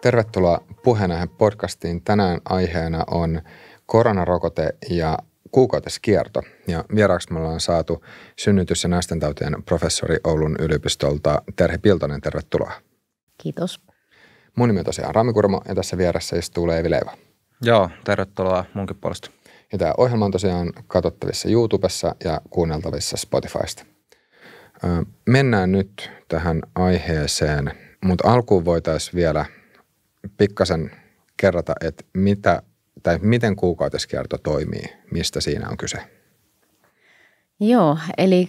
Tervetuloa puheenaihe podcastiin. Tänään aiheena on koronarokote ja kuukautiskierto. Ja vieraaksi me ollaan saatu synnytys- ja naistentautien professori Oulun yliopistolta Terhi Piltonen. Tervetuloa. Kiitos. Mun nimi on tosiaan Rami Kurmo ja tässä vieressä istuu Leivi Leiva. Joo, tervetuloa munkin puolesta. Ja tämä ohjelma on tosiaan katsottavissa YouTubessa ja kuunneltavissa Spotifysta. Mennään nyt tähän aiheeseen, mutta alkuun voitaisiin vielä pikkasen kerrata, että mitä tai miten kuukautiskierto toimii, mistä siinä on kyse. Joo, eli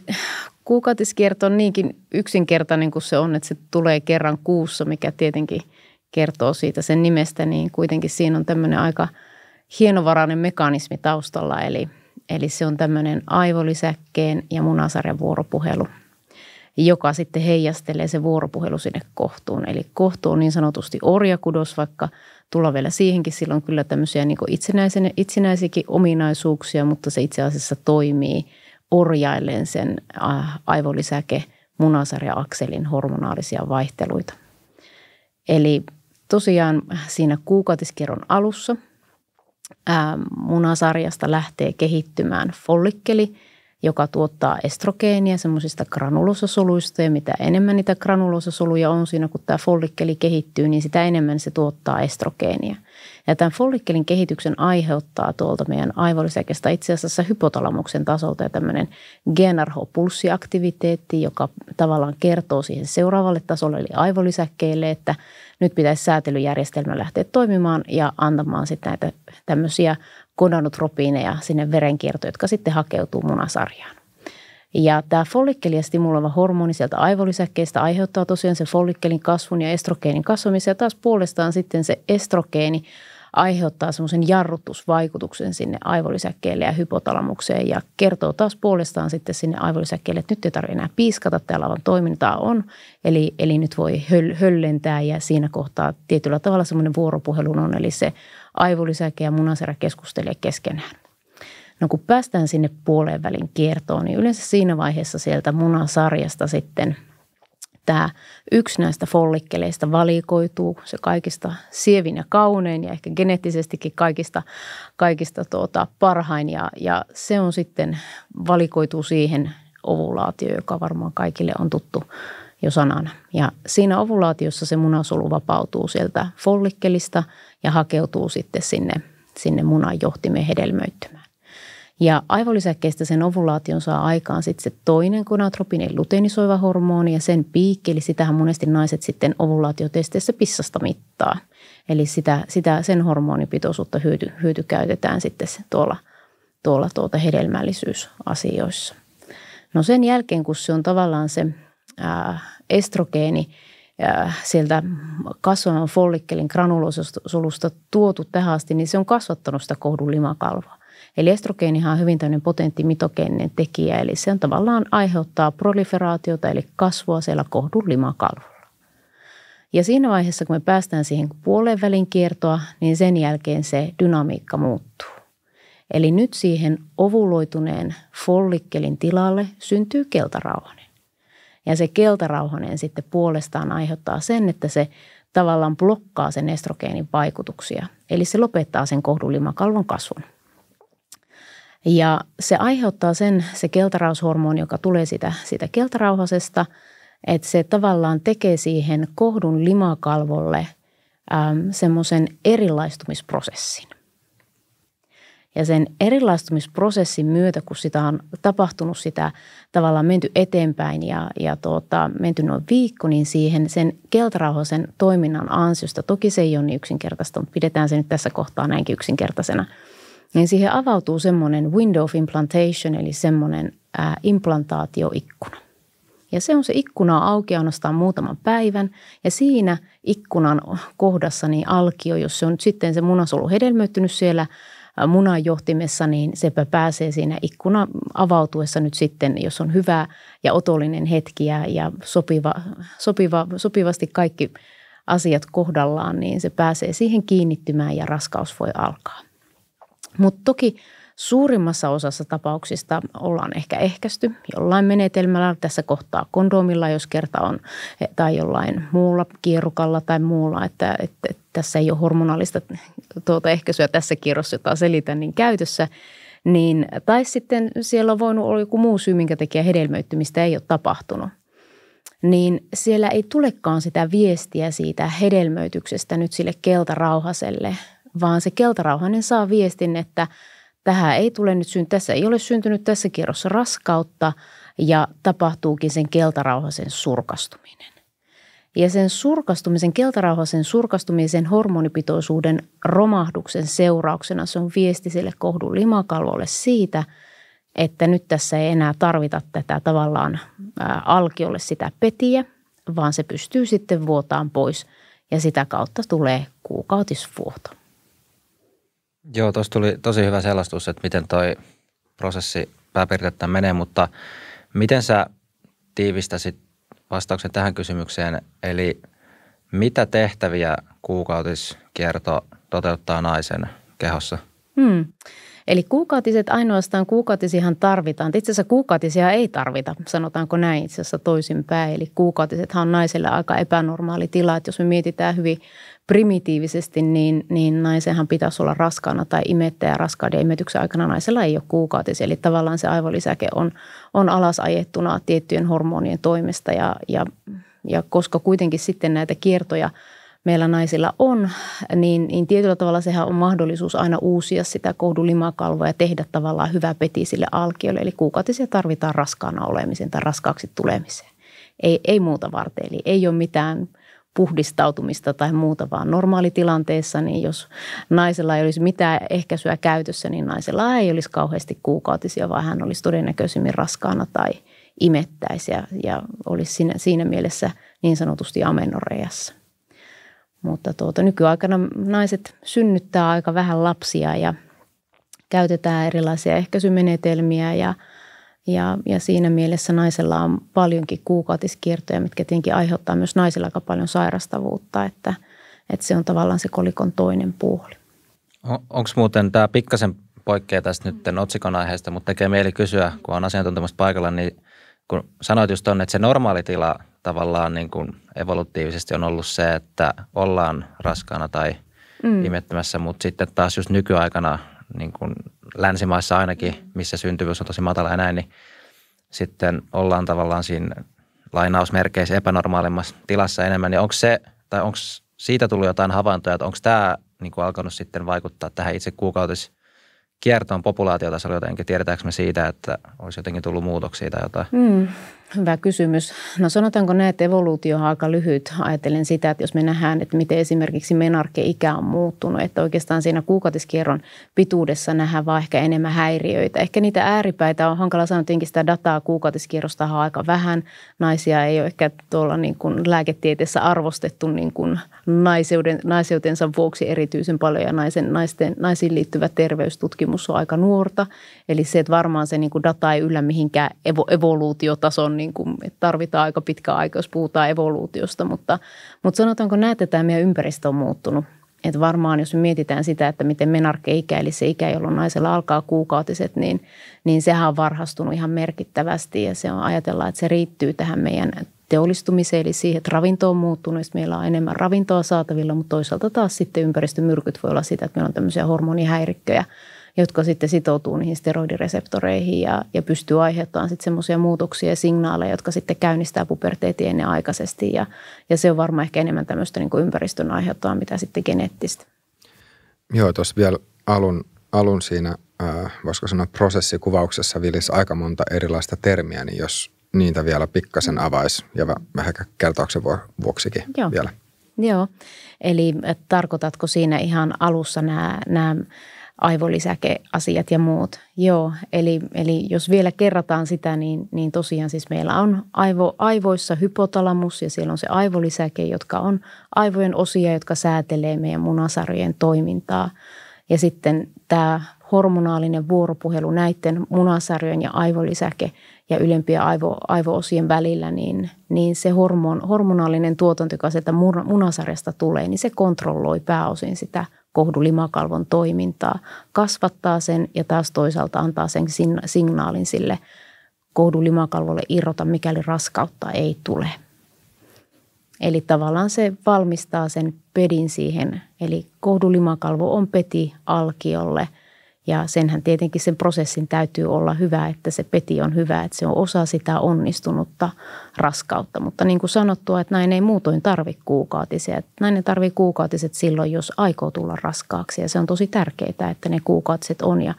kuukautiskierto on niinkin yksinkertainen kuin se on, että se tulee kerran kuussa, mikä tietenkin kertoo siitä sen nimestä, niin kuitenkin siinä on tämmöinen aika hienovarainen mekanismi taustalla, eli, eli se on tämmöinen aivolisäkkeen ja munasarjan vuoropuhelu – joka sitten heijastelee se vuoropuhelu sinne kohtuun. Eli kohtu on niin sanotusti orjakudos, vaikka tulla vielä siihenkin. Silloin kyllä tämmöisiä niin itsenäisiäkin ominaisuuksia, mutta se itse asiassa toimii orjailleen sen äh, aivolisäke munasarja-akselin hormonaalisia vaihteluita. Eli tosiaan siinä kuukautiskierron alussa ää, munasarjasta lähtee kehittymään follikkeli – joka tuottaa estrogeenia semmoisista granulosasoluista ja mitä enemmän niitä granulosasoluja on siinä, kun tämä follikkeli kehittyy, niin sitä enemmän se tuottaa estrogeenia. Ja tämän follikkelin kehityksen aiheuttaa tuolta meidän aivolisäkestä itse asiassa hypotalamuksen tasolta ja tämmöinen GnRH-pulssiaktiviteetti, joka tavallaan kertoo siihen seuraavalle tasolle eli aivolisäkkeelle, että nyt pitäisi säätelyjärjestelmä lähteä toimimaan ja antamaan sitten näitä tämmöisiä gonanotropiineja sinne verenkiertoon, jotka sitten hakeutuu munasarjaan. Ja tämä follikkelia stimuloiva hormoni sieltä aivolisäkkeistä aiheuttaa tosiaan sen follikkelin kasvun ja estrogeenin kasvamisen. Ja taas puolestaan sitten se estrogeeni aiheuttaa semmoisen jarrutusvaikutuksen sinne aivolisäkkeelle ja hypotalamukseen ja kertoo taas puolestaan sitten sinne aivolisäkkeelle, että nyt ei tarvitse enää piiskata, täällä on toimintaa on, eli, eli nyt voi höl, höllentää ja siinä kohtaa tietyllä tavalla semmoinen vuoropuhelun on, eli se aivolisäke ja munaserä keskustelee keskenään. No kun päästään sinne puoleen välin kiertoon, niin yleensä siinä vaiheessa sieltä munasarjasta sitten tämä yksi näistä follikkeleista valikoituu, se kaikista sievin ja kaunein ja ehkä geneettisestikin kaikista, kaikista tuota, parhain ja, ja se on sitten valikoituu siihen ovulaatio, joka varmaan kaikille on tuttu jo sanana. Ja siinä ovulaatiossa se munasolu vapautuu sieltä follikkelista ja hakeutuu sitten sinne, sinne munan johtimeen hedelmöittymään. Ja aivolisäkkeestä sen ovulaation saa aikaan sitten se toinen gonadotropin luteinisoiva hormoni ja sen piikki, eli sitähän monesti naiset sitten ovulaatiotesteissä pissasta mittaa. Eli sitä, sitä sen hormonipitoisuutta hyöty, hyöty käytetään sitten tuolla, tuolla tuota hedelmällisyysasioissa. No sen jälkeen, kun se on tavallaan se ää, estrogeeni – sieltä kasvavan follikkelin granulosolusta tuotu tähän asti, niin se on kasvattanut sitä kohdun limakalvoa. Eli estrogeenihan on hyvin tämmöinen potentti mitogeeninen tekijä, eli se on tavallaan aiheuttaa proliferaatiota, eli kasvua siellä kohdun limakalvolla. Ja siinä vaiheessa, kun me päästään siihen puolen välin kiertoa, niin sen jälkeen se dynamiikka muuttuu. Eli nyt siihen ovuloituneen follikkelin tilalle syntyy keltarauhanen. Ja se keltarauhanen sitten puolestaan aiheuttaa sen, että se tavallaan blokkaa sen estrogeenin vaikutuksia. Eli se lopettaa sen kohdulimakalvon kasvun. Ja se aiheuttaa sen, se keltaraushormoni, joka tulee sitä, sitä keltarauhasesta, että se tavallaan tekee siihen kohdun limakalvolle semmoisen erilaistumisprosessin. Ja sen erilaistumisprosessin myötä, kun sitä on tapahtunut sitä tavallaan menty eteenpäin ja, ja tuota, menty noin viikko, niin siihen sen keltarauhasen toiminnan ansiosta, toki se ei ole niin yksinkertaista, mutta pidetään se nyt tässä kohtaa näinkin yksinkertaisena, niin siihen avautuu semmoinen window of implantation, eli semmoinen ää, implantaatioikkuna. Ja se on se ikkuna auki ainoastaan muutaman päivän ja siinä ikkunan kohdassa niin alkio, jos se on sitten se munasolu hedelmöittynyt siellä – munanjohtimessa, niin sepä pääsee siinä ikkuna avautuessa nyt sitten, jos on hyvä ja otollinen hetki ja, ja sopiva, sopiva, sopivasti kaikki asiat kohdallaan, niin se pääsee siihen kiinnittymään ja raskaus voi alkaa. Mutta toki Suurimmassa osassa tapauksista ollaan ehkä ehkäisty jollain menetelmällä, tässä kohtaa kondomilla, jos kerta on, tai jollain muulla kierrukalla tai muulla, että, että, että tässä ei ole hormonaalista tuota ehkäisyä tässä kierrossa, jota selitän, niin käytössä. Niin, tai sitten siellä on voinut olla joku muu syy, minkä takia hedelmöittymistä ei ole tapahtunut niin siellä ei tulekaan sitä viestiä siitä hedelmöityksestä nyt sille keltarauhaselle, vaan se keltarauhanen saa viestin, että tähän ei tule nyt syntyä, tässä ei ole syntynyt tässä kierrossa raskautta ja tapahtuukin sen keltarauhasen surkastuminen. Ja sen surkastumisen, keltarauhasen surkastumisen hormonipitoisuuden romahduksen seurauksena se on viesti sille kohdun limakalvolle siitä, että nyt tässä ei enää tarvita tätä tavallaan alkiolle sitä petiä, vaan se pystyy sitten vuotaan pois ja sitä kautta tulee kuukautisvuoto. Joo, tuossa tuli tosi hyvä selastus, että miten toi prosessi pääpiirteittäin menee, mutta miten sä tiivistäsit vastauksen tähän kysymykseen, eli mitä tehtäviä kuukautiskierto toteuttaa naisen kehossa? Hmm. Eli kuukautiset ainoastaan kuukautisihan tarvitaan. Itse asiassa kuukautisia ei tarvita, sanotaanko näin itse asiassa toisinpäin. Eli kuukautisethan on naiselle aika epänormaali tila. Että jos me mietitään hyvin primitiivisesti, niin, niin naisenhan pitäisi olla raskaana tai imettäjä raskauden imetyksen aikana naisella ei ole kuukautisia. Eli tavallaan se aivolisäke on, on alasajettuna tiettyjen hormonien toimesta ja, ja, ja koska kuitenkin sitten näitä kiertoja – meillä naisilla on, niin, niin tietyllä tavalla sehän on mahdollisuus aina uusia sitä kohdulimakalvoa ja tehdä tavallaan hyvä peti sille alkiolle. Eli kuukautisia tarvitaan raskaana olemiseen tai raskaaksi tulemiseen. Ei, ei muuta varten, eli ei ole mitään puhdistautumista tai muuta, vaan normaalitilanteessa, niin jos naisella ei olisi mitään ehkäisyä käytössä, niin naisella ei olisi kauheasti kuukautisia, vaan hän olisi todennäköisemmin raskaana tai imettäisi ja, ja olisi siinä, siinä mielessä niin sanotusti amenoreassa. Mutta tuota, nykyaikana naiset synnyttää aika vähän lapsia ja käytetään erilaisia ehkäisymenetelmiä ja, ja, ja siinä mielessä naisella on paljonkin kuukautiskiertoja, mitkä tietenkin aiheuttaa myös naisilla aika paljon sairastavuutta, että, että se on tavallaan se kolikon toinen puoli. Onko muuten tämä pikkasen poikkeaa tästä nyt otsikon aiheesta, mutta tekee mieli kysyä, kun on asiantuntemusta paikalla, niin kun sanoit just on, että se normaali tila tavallaan niin kuin evolutiivisesti on ollut se, että ollaan raskaana tai mm. imettämässä, mutta sitten taas just nykyaikana niin kuin länsimaissa ainakin, missä syntyvyys on tosi matala ja näin, niin sitten ollaan tavallaan siinä lainausmerkeissä epänormaalimmassa tilassa enemmän. Ja onko se, tai onko siitä tullut jotain havaintoja, että onko tämä niin kuin alkanut sitten vaikuttaa tähän itse kuukautis kiertoon populaatiotasolla jotenkin? Tiedetäänkö me siitä, että olisi jotenkin tullut muutoksia tai jotain? Mm, hyvä kysymys. No sanotaanko näin, että evoluutio on aika lyhyt. Ajattelen sitä, että jos me nähdään, että miten esimerkiksi menarke-ikä on muuttunut, että oikeastaan siinä kuukautiskierron pituudessa nähdään vaan ehkä enemmän häiriöitä. Ehkä niitä ääripäitä on hankala sanoa, että sitä dataa kuukautiskierrosta on aika vähän. Naisia ei ole ehkä tuolla niin kuin lääketieteessä arvostettu niin kuin naiseuden, naiseutensa vuoksi erityisen paljon ja naisen, naisten, naisiin liittyvä terveystutkimus on aika nuorta. Eli se, että varmaan se niin kuin data ei yllä mihinkään evo, evoluutiotason, niin kuin, että tarvitaan aika pitkä aika, jos puhutaan evoluutiosta. Mutta, mutta sanotaanko näet, että tämä meidän ympäristö on muuttunut. Että varmaan jos me mietitään sitä, että miten menarke-ikä, eli se ikä, jolloin naisella alkaa kuukautiset, niin, niin sehän on varhastunut ihan merkittävästi ja se on ajatella, että se riittyy tähän meidän teollistumiseen, eli siihen, että ravinto on muuttunut, että meillä on enemmän ravintoa saatavilla, mutta toisaalta taas sitten ympäristömyrkyt voi olla sitä, että meillä on tämmöisiä hormonihäirikköjä, jotka sitten sitoutuu niihin steroidireseptoreihin ja, ja pystyy aiheuttamaan sitten semmoisia muutoksia ja signaaleja, jotka sitten käynnistää puberteetin ennen aikaisesti ja, ja se on varmaan ehkä enemmän tämmöistä niin kuin ympäristön aiheuttaa, mitä sitten geneettistä. Joo, tuossa vielä alun, alun siinä, äh, voisiko sanoa prosessikuvauksessa vilisi aika monta erilaista termiä, niin jos niitä vielä pikkasen avaisi ja vähän kertauksen vuoksikin Joo. vielä. Joo, eli tarkoitatko siinä ihan alussa nämä, nämä aivolisäkeasiat ja muut. Joo, eli, eli jos vielä kerrataan sitä, niin, niin tosiaan siis meillä on aivo, aivoissa hypotalamus ja siellä on se aivolisäke, jotka on aivojen osia, jotka säätelee meidän munasarjojen toimintaa. Ja sitten tämä hormonaalinen vuoropuhelu näiden munasarjojen ja aivolisäke ja ylempien aivo, aivoosien välillä, niin, niin se hormon, hormonaalinen tuotanto, joka sieltä munasarjasta tulee, niin se kontrolloi pääosin sitä kohdulimakalvon toimintaa, kasvattaa sen ja taas toisaalta antaa sen signaalin sille kohdulimakalvolle irrota, mikäli raskautta ei tule. Eli tavallaan se valmistaa sen pedin siihen, eli kohdulimakalvo on peti alkiolle – ja senhän tietenkin sen prosessin täytyy olla hyvä, että se peti on hyvä, että se on osa sitä onnistunutta raskautta. Mutta niin kuin sanottua, että näin ei muutoin tarvi kuukautisia. Nainen tarvii kuukautiset silloin, jos aikoo tulla raskaaksi ja se on tosi tärkeää, että ne kuukautiset on ja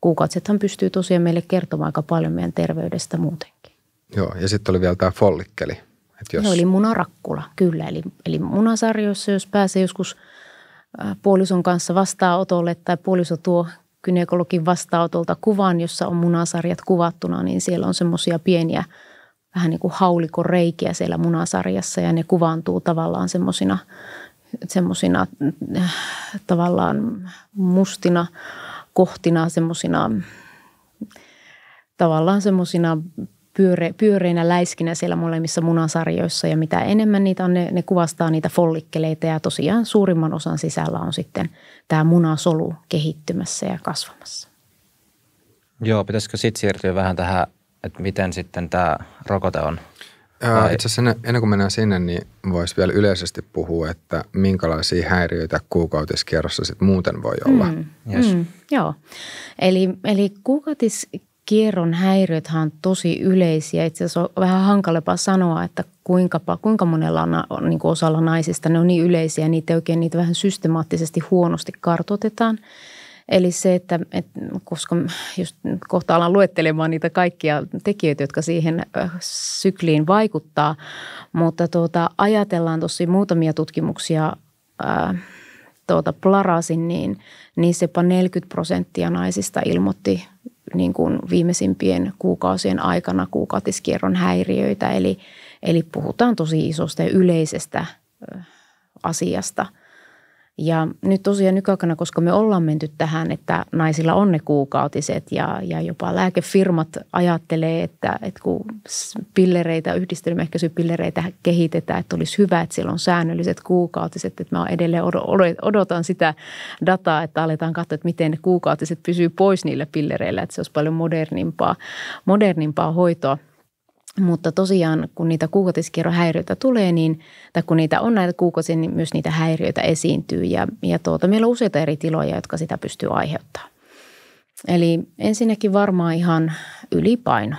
kuukautisethan pystyy tosiaan meille kertomaan aika paljon meidän terveydestä muutenkin. Joo, ja sitten oli vielä tämä follikkeli. Että jos... Joo, eli munarakkula, kyllä. Eli, eli munasarjoissa, jos pääsee joskus puolison kanssa vastaanotolle tai puoliso tuo gynekologin vastaanotolta kuvan, jossa on munasarjat kuvattuna, niin siellä on semmoisia pieniä vähän niin kuin haulikoreikiä siellä munasarjassa ja ne kuvaantuu tavallaan semmoisina semmoisina äh, tavallaan mustina kohtina, semmoisina tavallaan semmoisina pyöre, pyöreinä läiskinä siellä molemmissa munasarjoissa ja mitä enemmän niitä on, ne, ne kuvastaa niitä follikkeleita ja tosiaan suurimman osan sisällä on sitten tämä munasolu kehittymässä ja kasvamassa. Joo, pitäisikö sitten siirtyä vähän tähän, että miten sitten tämä rokote on? Vai? Itse asiassa ennen kuin mennään sinne, niin voisi vielä yleisesti puhua, että minkälaisia häiriöitä kuukautiskierrossa sitten muuten voi olla. Mm, yes. mm, joo, eli, eli kuukautis kierron häiriöthän on tosi yleisiä. Itse asiassa on vähän hankalempaa sanoa, että kuinka, kuinka monella on, niin kuin osalla naisista ne on niin yleisiä, niitä oikein niitä vähän systemaattisesti huonosti kartotetaan. Eli se, että, että koska just kohta alan luettelemaan niitä kaikkia tekijöitä, jotka siihen sykliin vaikuttaa, mutta tuota, ajatellaan tosi muutamia tutkimuksia ää, tuota, plarasin, niin niissä jopa 40 prosenttia naisista ilmoitti niin kuin viimeisimpien kuukausien aikana kuukautiskierron häiriöitä. Eli, eli puhutaan tosi isosta ja yleisestä asiasta – ja nyt tosiaan nykyaikana, koska me ollaan menty tähän, että naisilla on ne kuukautiset ja, ja jopa lääkefirmat ajattelee, että, että kun pillereitä, yhdistelmäehkäisypillereitä kehitetään, että olisi hyvä, että siellä on säännölliset kuukautiset. Että mä edelleen odotan sitä dataa, että aletaan katsoa, että miten ne kuukautiset pysyy pois niillä pillereillä, että se olisi paljon modernimpaa, modernimpaa hoitoa – mutta tosiaan, kun niitä kuukautiskierrohäiriöitä tulee, niin, tai kun niitä on näitä kuukausia, niin myös niitä häiriöitä esiintyy. Ja, ja tuota, meillä on useita eri tiloja, jotka sitä pystyy aiheuttamaan. Eli ensinnäkin varmaan ihan ylipaino.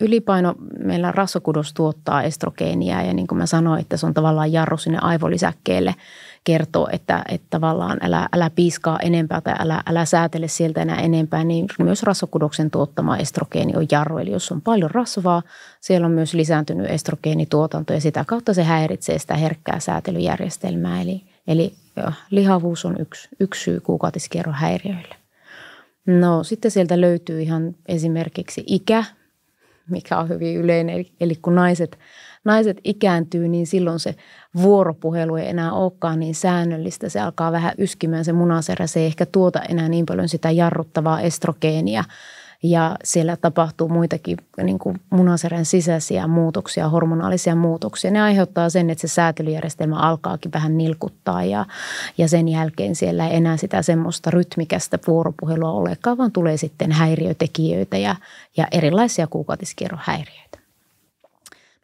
Ylipaino, meillä rasvakudos tuottaa estrogeenia ja niin kuin mä sanoin, että se on tavallaan jarru sinne aivolisäkkeelle – kertoo, että, että tavallaan älä, älä piiskaa enempää tai älä, älä säätele sieltä enää enempää, niin myös rasvakudoksen tuottama estrogeeni on jarru. Eli jos on paljon rasvaa, siellä on myös lisääntynyt estrogeenituotanto ja sitä kautta se häiritsee sitä herkkää säätelyjärjestelmää. Eli, eli jo, lihavuus on yksi, yksi syy kuukautiskierron häiriöille. No sitten sieltä löytyy ihan esimerkiksi ikä, mikä on hyvin yleinen. Eli, eli kun naiset – naiset ikääntyy, niin silloin se vuoropuhelu ei enää olekaan niin säännöllistä. Se alkaa vähän yskimään se munaserä. Se ei ehkä tuota enää niin paljon sitä jarruttavaa estrogeenia. Ja siellä tapahtuu muitakin niin kuin munaseren sisäisiä muutoksia, hormonaalisia muutoksia. Ne aiheuttaa sen, että se säätelyjärjestelmä alkaakin vähän nilkuttaa ja, ja sen jälkeen siellä ei enää sitä semmoista rytmikästä vuoropuhelua olekaan, vaan tulee sitten häiriötekijöitä ja, ja erilaisia kuukautiskierrohäiriöitä.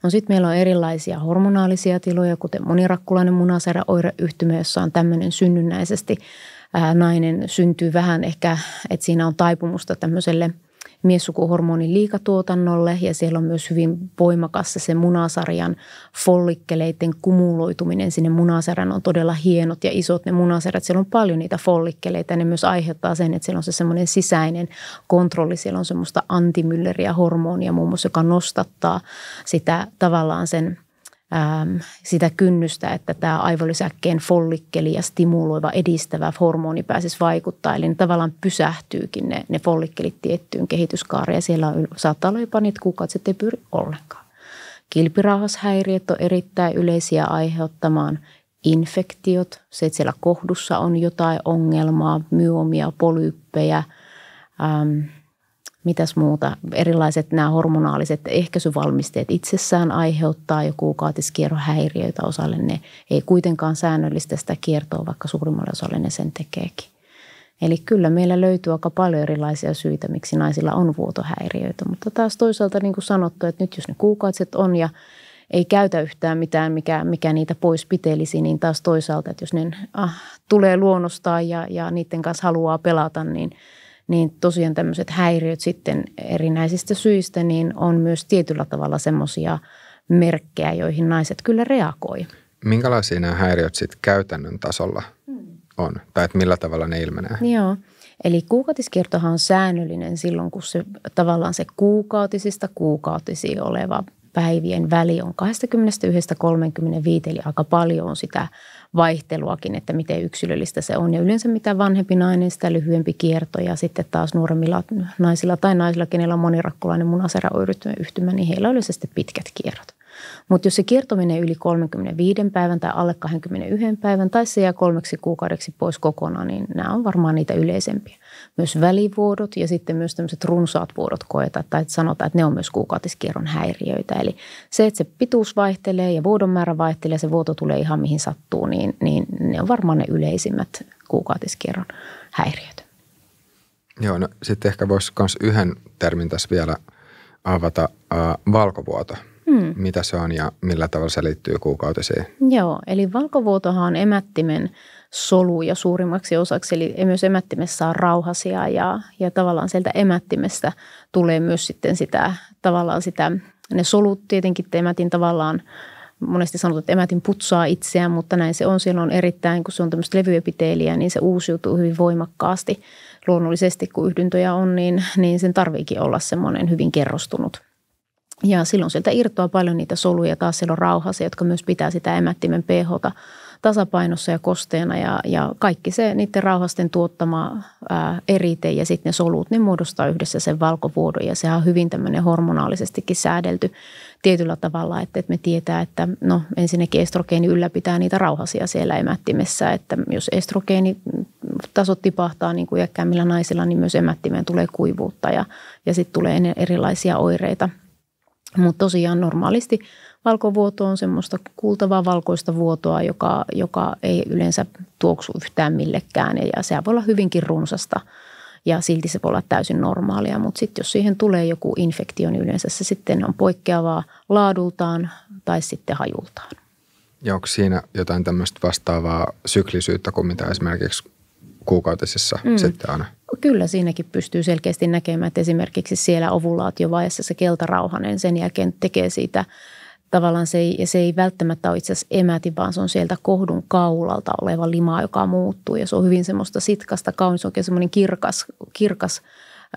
No sitten meillä on erilaisia hormonaalisia tiloja, kuten monirakkulainen munasarjaoireyhtymä, jossa on tämmöinen synnynnäisesti ää, nainen syntyy vähän ehkä, että siinä on taipumusta tämmöiselle – miessukuhormonin liikatuotannolle ja siellä on myös hyvin voimakas se munasarjan follikkeleiden kumuloituminen sinne munasarjan on todella hienot ja isot ne munasarjat. Siellä on paljon niitä follikkeleita ja ne myös aiheuttaa sen, että siellä on se semmoinen sisäinen kontrolli. Siellä on semmoista antimylleriä hormonia muun muassa, joka nostattaa sitä tavallaan sen – Ähm, sitä kynnystä, että tämä aivolisäkkeen follikkeli ja stimuloiva, edistävä hormoni pääsisi vaikuttaa. Eli ne tavallaan pysähtyykin ne, ne follikkelit tiettyyn kehityskaareen ja siellä on, saattaa olla jopa niitä kuukaudet, ei pyri ollenkaan. Kilpirauhashäiriöt on erittäin yleisiä aiheuttamaan infektiot, se, että siellä kohdussa on jotain ongelmaa, myomia, polyyppejä, ähm, mitäs muuta. Erilaiset nämä hormonaaliset ehkäisyvalmisteet itsessään aiheuttaa jo kuukautiskierrohäiriöitä osalle. Ne ei kuitenkaan säännöllistä sitä kiertoa, vaikka suurimmalle osalle ne sen tekeekin. Eli kyllä meillä löytyy aika paljon erilaisia syitä, miksi naisilla on vuotohäiriöitä. Mutta taas toisaalta niin kuin sanottu, että nyt jos ne kuukautiset on ja ei käytä yhtään mitään, mikä, mikä niitä pois pitelisi, niin taas toisaalta, että jos ne ah, tulee luonnostaan ja, ja niiden kanssa haluaa pelata, niin, niin tosiaan tämmöiset häiriöt sitten erinäisistä syistä, niin on myös tietyllä tavalla semmoisia merkkejä, joihin naiset kyllä reagoi. Minkälaisia nämä häiriöt sitten käytännön tasolla on? Tai että millä tavalla ne ilmenee? Joo. Eli kuukautiskiertohan on säännöllinen silloin, kun se tavallaan se kuukautisista kuukautisia oleva päivien väli on 21-35, eli aika paljon on sitä vaihteluakin, että miten yksilöllistä se on. Ja yleensä mitä vanhempi nainen, sitä lyhyempi kierto ja sitten taas nuoremmilla naisilla tai naisilla, kenellä on monirakkulainen munaseräoiryhtymä, niin heillä on yleisesti pitkät kierrot. Mutta jos se kierto menee yli 35 päivän tai alle 21 päivän tai se jää kolmeksi kuukaudeksi pois kokonaan, niin nämä on varmaan niitä yleisempiä. Myös välivuodot ja sitten myös tämmöiset runsaat vuodot koetaan tai sanotaan, että ne on myös kuukautiskierron häiriöitä. Eli se, että se pituus vaihtelee ja vuodon määrä vaihtelee ja se vuoto tulee ihan mihin sattuu, niin, niin ne on varmaan ne yleisimmät kuukautiskierron häiriöt. Joo, no sitten ehkä voisi myös yhden termin tässä vielä avata, äh, valkovuoto – Hmm. Mitä se on ja millä tavalla se liittyy kuukautisiin? Joo, eli valkovuotohan on emättimen soluja suurimmaksi osaksi, eli myös emättimessä on rauhasia ja, ja tavallaan sieltä emättimestä tulee myös sitten sitä tavallaan sitä, ne solut tietenkin emätin tavallaan monesti sanotaan, että emätin putsaa itseään, mutta näin se on. Siellä on erittäin, kun se on tämmöistä levyepiteeliä, niin se uusiutuu hyvin voimakkaasti. Luonnollisesti, kun yhdyntöjä on, niin, niin sen tarviikin olla semmoinen hyvin kerrostunut – ja silloin sieltä irtoaa paljon niitä soluja, taas siellä on rauhasia, jotka myös pitää sitä emättimen pH tasapainossa ja kosteena ja, ja kaikki se niiden rauhasten tuottama ää, erite ja sitten ne solut, ne muodostaa yhdessä sen valkovuodon ja sehän on hyvin tämmöinen hormonaalisestikin säädelty tietyllä tavalla, että, että me tietää, että no ensinnäkin estrogeeni ylläpitää niitä rauhasia siellä emättimessä, että jos estrogeenitasot tipahtaa niin kuin iäkkäämmillä naisilla, niin myös emättimeen tulee kuivuutta ja, ja sitten tulee erilaisia oireita – mutta tosiaan normaalisti valkovuoto on semmoista kultavaa valkoista vuotoa, joka, joka ei yleensä tuoksu yhtään millekään ja se voi olla hyvinkin runsasta ja silti se voi olla täysin normaalia. Mutta sitten jos siihen tulee joku infektio, niin yleensä se sitten on poikkeavaa laadultaan tai sitten hajultaan. Ja onko siinä jotain tämmöistä vastaavaa syklisyyttä kuin mitä esimerkiksi kuukautisissa mm. sitten aina? Kyllä siinäkin pystyy selkeästi näkemään, että esimerkiksi siellä ovulaatiovaiheessa se keltarauhanen sen jälkeen tekee siitä tavallaan se ei, se ei välttämättä ole itse asiassa emäti, vaan se on sieltä kohdun kaulalta oleva lima, joka muuttuu. Ja se on hyvin semmoista sitkasta, kaunis, oikein semmoinen kirkas, kirkas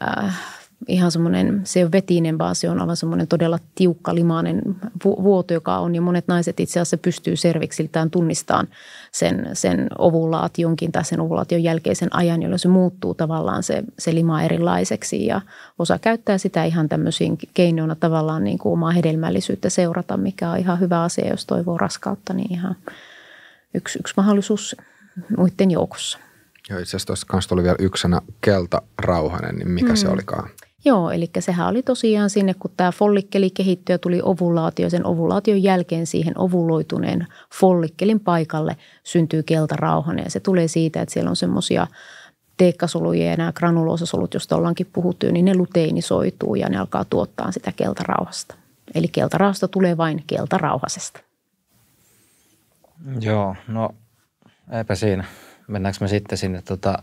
äh, ihan semmoinen, se ei ole vetinen, vaan se on aivan semmoinen todella tiukka limainen vuoto, joka on. Ja monet naiset itse asiassa pystyy serviksiltään tunnistamaan sen, sen ovulaationkin tai sen ovulaation jälkeisen ajan, jolloin se muuttuu tavallaan se, se lima erilaiseksi. Ja osa käyttää sitä ihan tämmöisiin keinoina tavallaan niin kuin omaa hedelmällisyyttä seurata, mikä on ihan hyvä asia, jos toivoo raskautta, niin ihan yksi, yksi mahdollisuus muiden joukossa. Joo, itse asiassa tuossa tuli vielä yksi sana keltarauhanen, niin mikä mm. se olikaan? Joo, eli sehän oli tosiaan sinne, kun tämä follikkeli kehittyi ja tuli ovulaatio. Sen ovulaation jälkeen siihen ovuloituneen follikkelin paikalle syntyy keltarauhanen. Ja se tulee siitä, että siellä on semmoisia teekkasoluja ja nämä granuloosasolut, joista ollaankin puhuttu, niin ne luteinisoituu ja ne alkaa tuottaa sitä keltarauhasta. Eli keltarauhasta tulee vain keltarauhasesta. Joo, no eipä siinä. Mennäänkö me sitten sinne tota,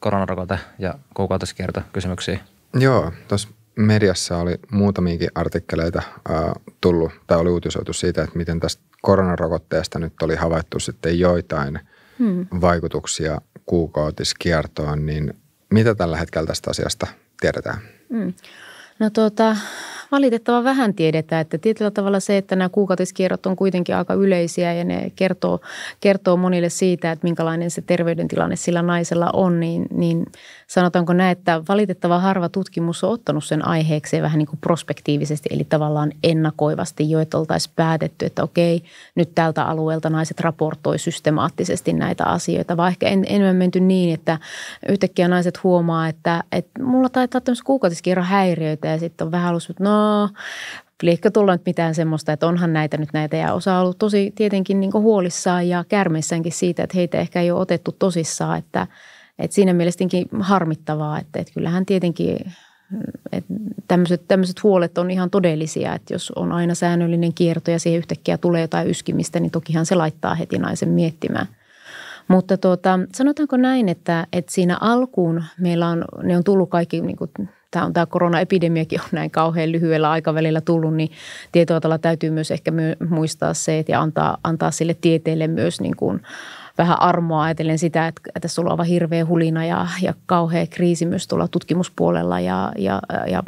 koronarokote- ja kuukautiskierto kysymyksiin? Joo, tuossa mediassa oli muutamiakin artikkeleita äh, tullut tai oli uutisoitu siitä, että miten tästä koronarokotteesta nyt oli havaittu sitten joitain hmm. vaikutuksia kuukautiskiertoon, niin mitä tällä hetkellä tästä asiasta tiedetään? Hmm. No tuota, valitettavan vähän tiedetään. Että tietyllä tavalla se, että nämä kuukautiskierrot on kuitenkin aika yleisiä ja ne kertoo, kertoo monille siitä, että minkälainen se terveydentilanne sillä naisella on, niin, niin sanotaanko näin, että valitettava harva tutkimus on ottanut sen aiheekseen vähän niin kuin prospektiivisesti, eli tavallaan ennakoivasti jo, että oltaisiin päätetty, että okei, nyt tältä alueelta naiset raportoi systemaattisesti näitä asioita, vaan ehkä en, enemmän menty niin, että yhtäkkiä naiset huomaa, että, että mulla taitaa tämmöistä kuukautiskierron häiriöitä ja sitten on vähän ollut, että no liekö tulla nyt mitään semmoista, että onhan näitä nyt näitä. Ja osa on ollut tosi tietenkin niin huolissaan ja kärmeissäänkin siitä, että heitä ehkä ei ole otettu tosissaan. Että, että siinä mielestäkin harmittavaa, että, että kyllähän tietenkin tämmöiset huolet on ihan todellisia, että jos on aina säännöllinen kierto ja siihen yhtäkkiä tulee jotain yskimistä, niin tokihan se laittaa heti naisen miettimään. Mutta tuota, sanotaanko näin, että, että siinä alkuun meillä on, ne on tullut kaikki niin kuin tämä on tämä koronaepidemiakin on näin kauhean lyhyellä aikavälillä tullut, niin tietoa täytyy myös ehkä muistaa se, että ja antaa, antaa sille tieteelle myös niin kuin vähän armoa ajatellen sitä, että tässä on aivan hirveä hulina ja, ja kauhea kriisi myös tuolla tutkimuspuolella ja, ja, ja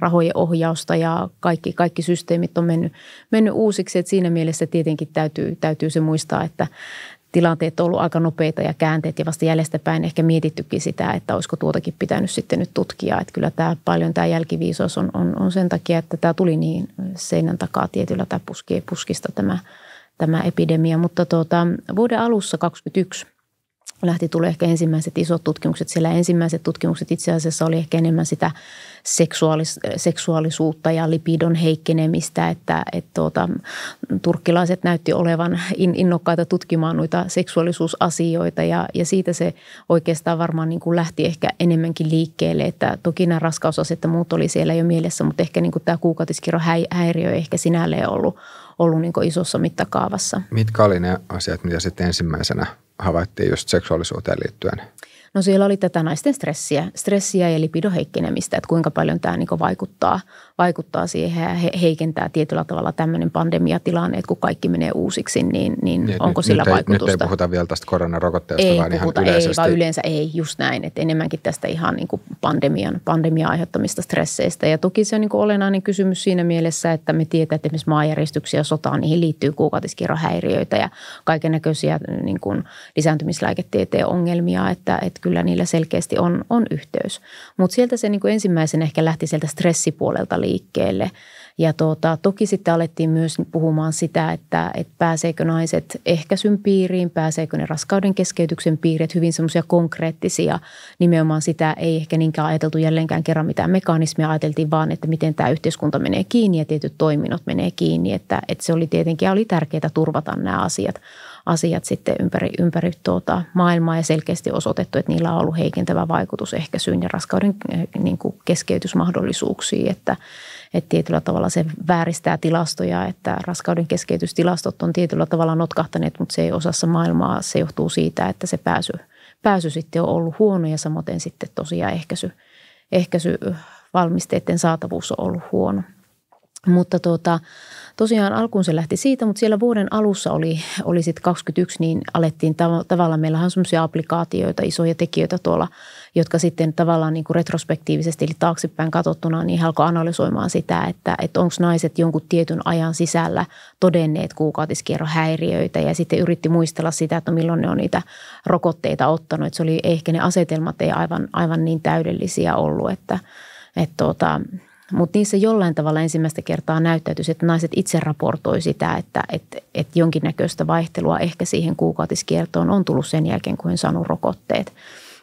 rahojen ohjausta ja kaikki, kaikki systeemit on mennyt, mennyt uusiksi. Että siinä mielessä tietenkin täytyy, täytyy se muistaa, että tilanteet on ollut aika nopeita ja käänteet ja vasta jäljestäpäin ehkä mietittykin sitä, että olisiko tuotakin pitänyt sitten nyt tutkia. Että kyllä tämä paljon tämä jälkiviisaus on, on, on sen takia, että tämä tuli niin seinän takaa tietyllä tämä puski, puskista tämä, tämä epidemia. Mutta tuota, vuoden alussa 2021 lähti tulee ehkä ensimmäiset isot tutkimukset. Siellä ensimmäiset tutkimukset itse asiassa oli ehkä enemmän sitä seksuaalis, seksuaalisuutta ja lipidon heikkenemistä, että, että tuota, turkkilaiset näytti olevan innokkaita tutkimaan noita seksuaalisuusasioita ja, ja siitä se oikeastaan varmaan niin kuin lähti ehkä enemmänkin liikkeelle, että toki nämä raskausasiat ja muut oli siellä jo mielessä, mutta ehkä niin kuin tämä kuukautiskirro häiriö ehkä sinälleen ollut, ollut niin isossa mittakaavassa. Mitkä oli ne asiat, mitä sitten ensimmäisenä havaittiin just seksuaalisuuteen liittyen? No siellä oli tätä naisten stressiä, stressiä ja lipidoheikkenemistä, että kuinka paljon tämä niin vaikuttaa, vaikuttaa siihen ja heikentää tietyllä tavalla tämmöinen pandemiatilanne, että kun kaikki menee uusiksi, niin, niin, niin onko nyt, sillä nyt vaikutusta? Ei, nyt ei puhuta vielä tästä koronarokotteesta, ei vaan puhuta, ihan yleisesti. Ei, vaan yleensä ei, just näin, että enemmänkin tästä ihan niin kuin pandemian, pandemian aiheuttamista stresseistä. Ja toki se on niin kuin olennainen kysymys siinä mielessä, että me tiedetään, että esimerkiksi maanjäristyksiä ja sotaan, niihin liittyy kuukautiskierrohäiriöitä ja kaiken näköisiä niin kuin lisääntymislääketieteen ongelmia, että, että kyllä niillä selkeästi on, on yhteys. Mutta sieltä se niin kuin ensimmäisen ehkä lähti sieltä stressipuolelta liikkeelle. Ja tuota, toki sitten alettiin myös puhumaan sitä, että, että pääseekö naiset ehkäisyn piiriin, pääseekö ne raskauden keskeytyksen piiriin, että hyvin semmoisia konkreettisia, nimenomaan sitä ei ehkä niinkään ajateltu jälleenkään kerran mitään mekanismia, ajateltiin vaan, että miten tämä yhteiskunta menee kiinni ja tietyt toiminnot menee kiinni, että, että se oli tietenkin oli tärkeää turvata nämä asiat asiat sitten ympäri, ympäri tuota maailmaa ja selkeästi osoitettu, että niillä on ollut heikentävä vaikutus ehkäisyyn ja raskauden eh, niin kuin keskeytysmahdollisuuksiin, että, että tietyllä tavalla se vääristää tilastoja, että raskauden keskeytystilastot on tietyllä tavalla notkahtaneet, mutta se ei osassa maailmaa, se johtuu siitä, että se pääsy, pääsy sitten on ollut huono ja samoin sitten tosiaan ehkäisy, ehkäisyvalmisteiden saatavuus on ollut huono. Mutta tuota, tosiaan alkuun se lähti siitä, mutta siellä vuoden alussa oli, oli sitten 21, niin alettiin tav- tavallaan, meillä on sellaisia applikaatioita, isoja tekijöitä tuolla, jotka sitten tavallaan niin kuin retrospektiivisesti, eli taaksepäin katsottuna, niin alkoi analysoimaan sitä, että, että onko naiset jonkun tietyn ajan sisällä todenneet kuukautiskierrohäiriöitä ja sitten yritti muistella sitä, että milloin ne on niitä rokotteita ottanut, että se oli ehkä ne asetelmat ei aivan, aivan niin täydellisiä ollut, että, että tuota, mutta niissä jollain tavalla ensimmäistä kertaa näyttäytyisi, että naiset itse raportoi sitä, että, että, että jonkinnäköistä vaihtelua ehkä siihen kuukautiskiertoon on tullut sen jälkeen, kun he saanut rokotteet.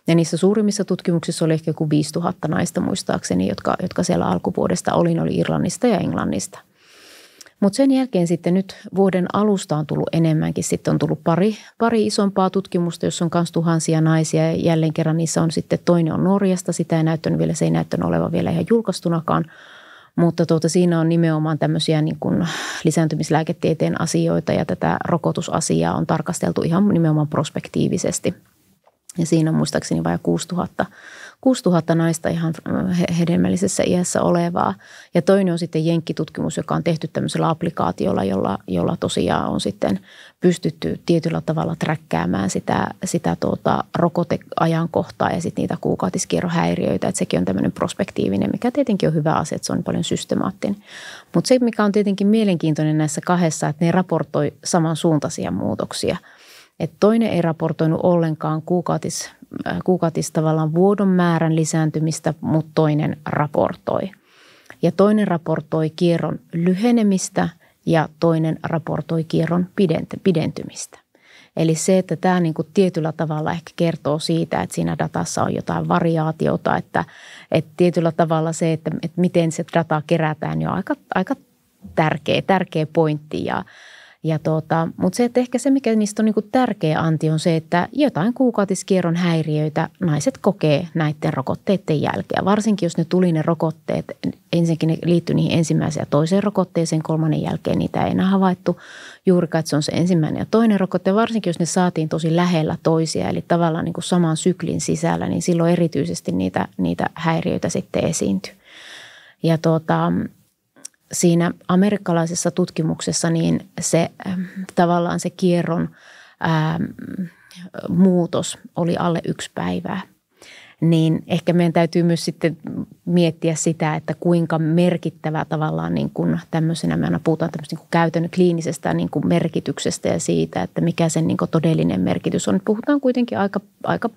Ja niissä suurimmissa tutkimuksissa oli ehkä kuin 5000 naista muistaakseni, jotka, jotka siellä alkuvuodesta oli, oli Irlannista ja Englannista. Mutta sen jälkeen sitten nyt vuoden alusta on tullut enemmänkin. Sitten on tullut pari, pari isompaa tutkimusta, jossa on myös tuhansia naisia. Ja jälleen kerran niissä on sitten toinen on Norjasta. Sitä ei näyttänyt vielä, se ei näyttänyt olevan vielä ihan julkaistunakaan. Mutta tuota, siinä on nimenomaan tämmöisiä niin kuin lisääntymislääketieteen asioita ja tätä rokotusasiaa on tarkasteltu ihan nimenomaan prospektiivisesti. Ja siinä on muistaakseni vain 6000 6000 naista ihan hedelmällisessä iässä olevaa. Ja toinen on sitten jenkkitutkimus, joka on tehty tämmöisellä applikaatiolla, jolla, jolla tosiaan on sitten pystytty tietyllä tavalla träkkäämään sitä, sitä tuota rokoteajankohtaa ja sitten niitä kuukautiskierrohäiriöitä. Että sekin on tämmöinen prospektiivinen, mikä tietenkin on hyvä asia, että se on paljon systemaattinen. Mutta se, mikä on tietenkin mielenkiintoinen näissä kahdessa, että ne raportoi samansuuntaisia muutoksia. Et toinen ei raportoinut ollenkaan kuukautis, äh, kuukautis tavallaan vuodon määrän lisääntymistä, mutta toinen raportoi. Ja toinen raportoi kierron lyhenemistä ja toinen raportoi kierron pidentymistä. Eli se, että tämä niin kuin tietyllä tavalla ehkä kertoo siitä, että siinä datassa on jotain variaatiota, että, että tietyllä tavalla se, että, että miten se data kerätään, niin on aika, aika tärkeä, tärkeä pointti ja, ja tuota, mutta se, että ehkä se, mikä niistä on niin tärkeä anti, on se, että jotain kuukautiskierron häiriöitä naiset kokee näiden rokotteiden jälkeen. Varsinkin, jos ne tuli ne rokotteet, ensinnäkin ne liittyi niihin ensimmäiseen ja toiseen rokotteeseen, kolmannen jälkeen niitä ei enää havaittu juurikaan, että se on se ensimmäinen ja toinen rokotte. Varsinkin, jos ne saatiin tosi lähellä toisia, eli tavallaan niin kuin saman syklin sisällä, niin silloin erityisesti niitä, niitä häiriöitä sitten esiintyi. Ja tuota, siinä amerikkalaisessa tutkimuksessa niin se ähm, tavallaan se kierron ää, ähm, muutos oli alle yksi päivää. Niin ehkä meidän täytyy myös sitten miettiä sitä, että kuinka merkittävää tavallaan niin kuin tämmöisenä, me aina puhutaan tämmöistä niin kuin käytännön kliinisestä niin kuin merkityksestä ja siitä, että mikä sen niin kuin todellinen merkitys on. Puhutaan kuitenkin aika, aika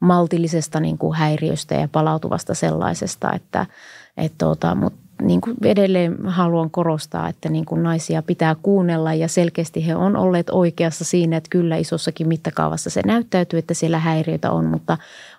maltillisesta niin kuin häiriöstä ja palautuvasta sellaisesta, että, että tuota, mutta niin kuin edelleen haluan korostaa, että niin kuin naisia pitää kuunnella ja selkeästi he on olleet oikeassa siinä, että kyllä isossakin mittakaavassa se näyttäytyy, että siellä häiriöitä on, mutta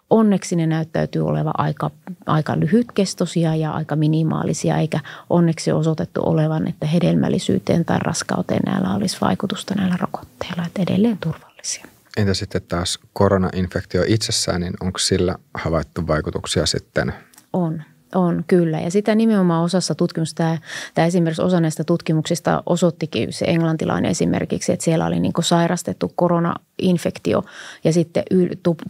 onneksi ne näyttäytyy olevan aika, aika lyhytkestoisia ja aika minimaalisia, eikä onneksi osoitettu olevan, että hedelmällisyyteen tai raskauteen näillä olisi vaikutusta näillä rokotteilla, että edelleen turvallisia. Entä sitten taas koronainfektio itsessään, niin onko sillä havaittu vaikutuksia sitten? On, on, kyllä. Ja sitä nimenomaan osassa tutkimusta, tämä, tämä esimerkiksi osa näistä tutkimuksista osoittikin se englantilainen esimerkiksi, että siellä oli niin sairastettu koronainfektio ja sitten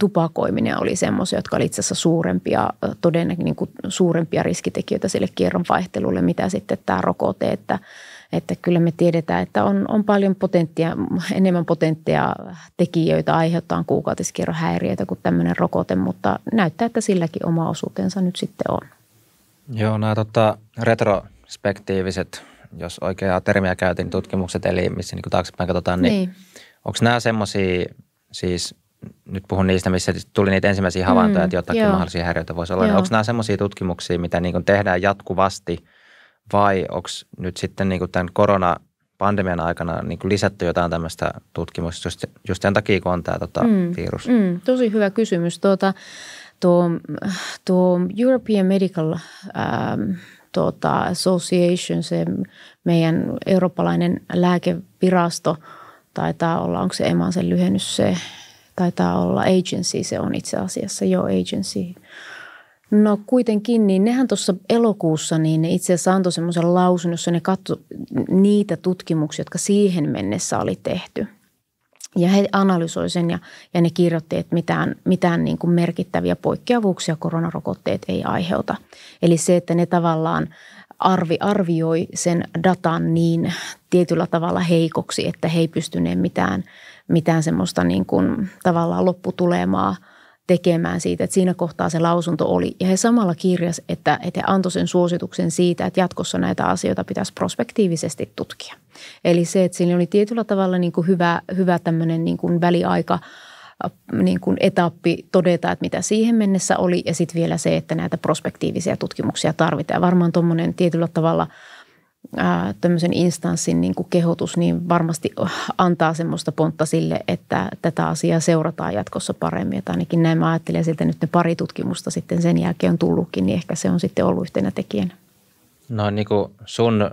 tupakoiminen oli semmoisia, jotka oli itse asiassa suurempia, todennäköisesti niin suurempia riskitekijöitä sille kierron vaihtelulle, mitä sitten tämä rokote, että että kyllä me tiedetään, että on, on paljon potenttia, enemmän potenttia tekijöitä aiheuttaa kuukautiskierron häiriöitä kuin tämmöinen rokote, mutta näyttää, että silläkin oma osuutensa nyt sitten on. Joo, nämä tota, retrospektiiviset, jos oikeaa termiä käytin, tutkimukset, eli missä niin taaksepäin katsotaan, niin, niin. onko nämä semmoisia, siis nyt puhun niistä, missä tuli niitä ensimmäisiä havaintoja, mm, että jotakin joo. mahdollisia häiriöitä voisi olla. Niin onko nämä semmoisia tutkimuksia, mitä niin tehdään jatkuvasti vai onko nyt sitten niin tämän korona pandemian aikana niin lisätty jotain tämmöistä tutkimusta just, just sen takia, kun on tämä tota, mm, virus? Mm, tosi hyvä kysymys. Tuota, tuo, tuo European Medical ähm, tuota, Association, se meidän eurooppalainen lääkevirasto, taitaa olla, onko se EMA sen lyhennys se, taitaa olla agency, se on itse asiassa jo agency. No kuitenkin, niin nehän tuossa elokuussa, niin ne itse asiassa antoi semmoisen lausun, jossa ne katsoi niitä tutkimuksia, jotka siihen mennessä oli tehty – ja he analysoivat sen ja, ja ne kirjoitti, että mitään, mitään niin kuin merkittäviä poikkeavuuksia koronarokotteet ei aiheuta. Eli se, että ne tavallaan arvi, arvioi sen datan niin tietyllä tavalla heikoksi, että he ei pystyneet mitään, mitään semmoista niin kuin tavallaan lopputulemaa – tekemään siitä, että siinä kohtaa se lausunto oli. Ja he samalla kirjas, että, että he antoi sen suosituksen siitä, että jatkossa näitä asioita pitäisi prospektiivisesti tutkia. Eli se, että siinä oli tietyllä tavalla niin kuin hyvä, hyvä tämmöinen niin kuin väliaika niin kuin etappi todeta, että mitä siihen mennessä oli ja sitten vielä se, että näitä prospektiivisia tutkimuksia tarvitaan. Varmaan tuommoinen tietyllä tavalla – tämmöisen instanssin niin kuin kehotus, niin varmasti antaa semmoista pontta sille, että tätä asiaa seurataan jatkossa paremmin. Että ainakin näin mä ajattelen, että nyt ne pari tutkimusta sitten sen jälkeen on tullutkin, niin ehkä se on sitten ollut yhtenä tekijänä. No niin kuin sun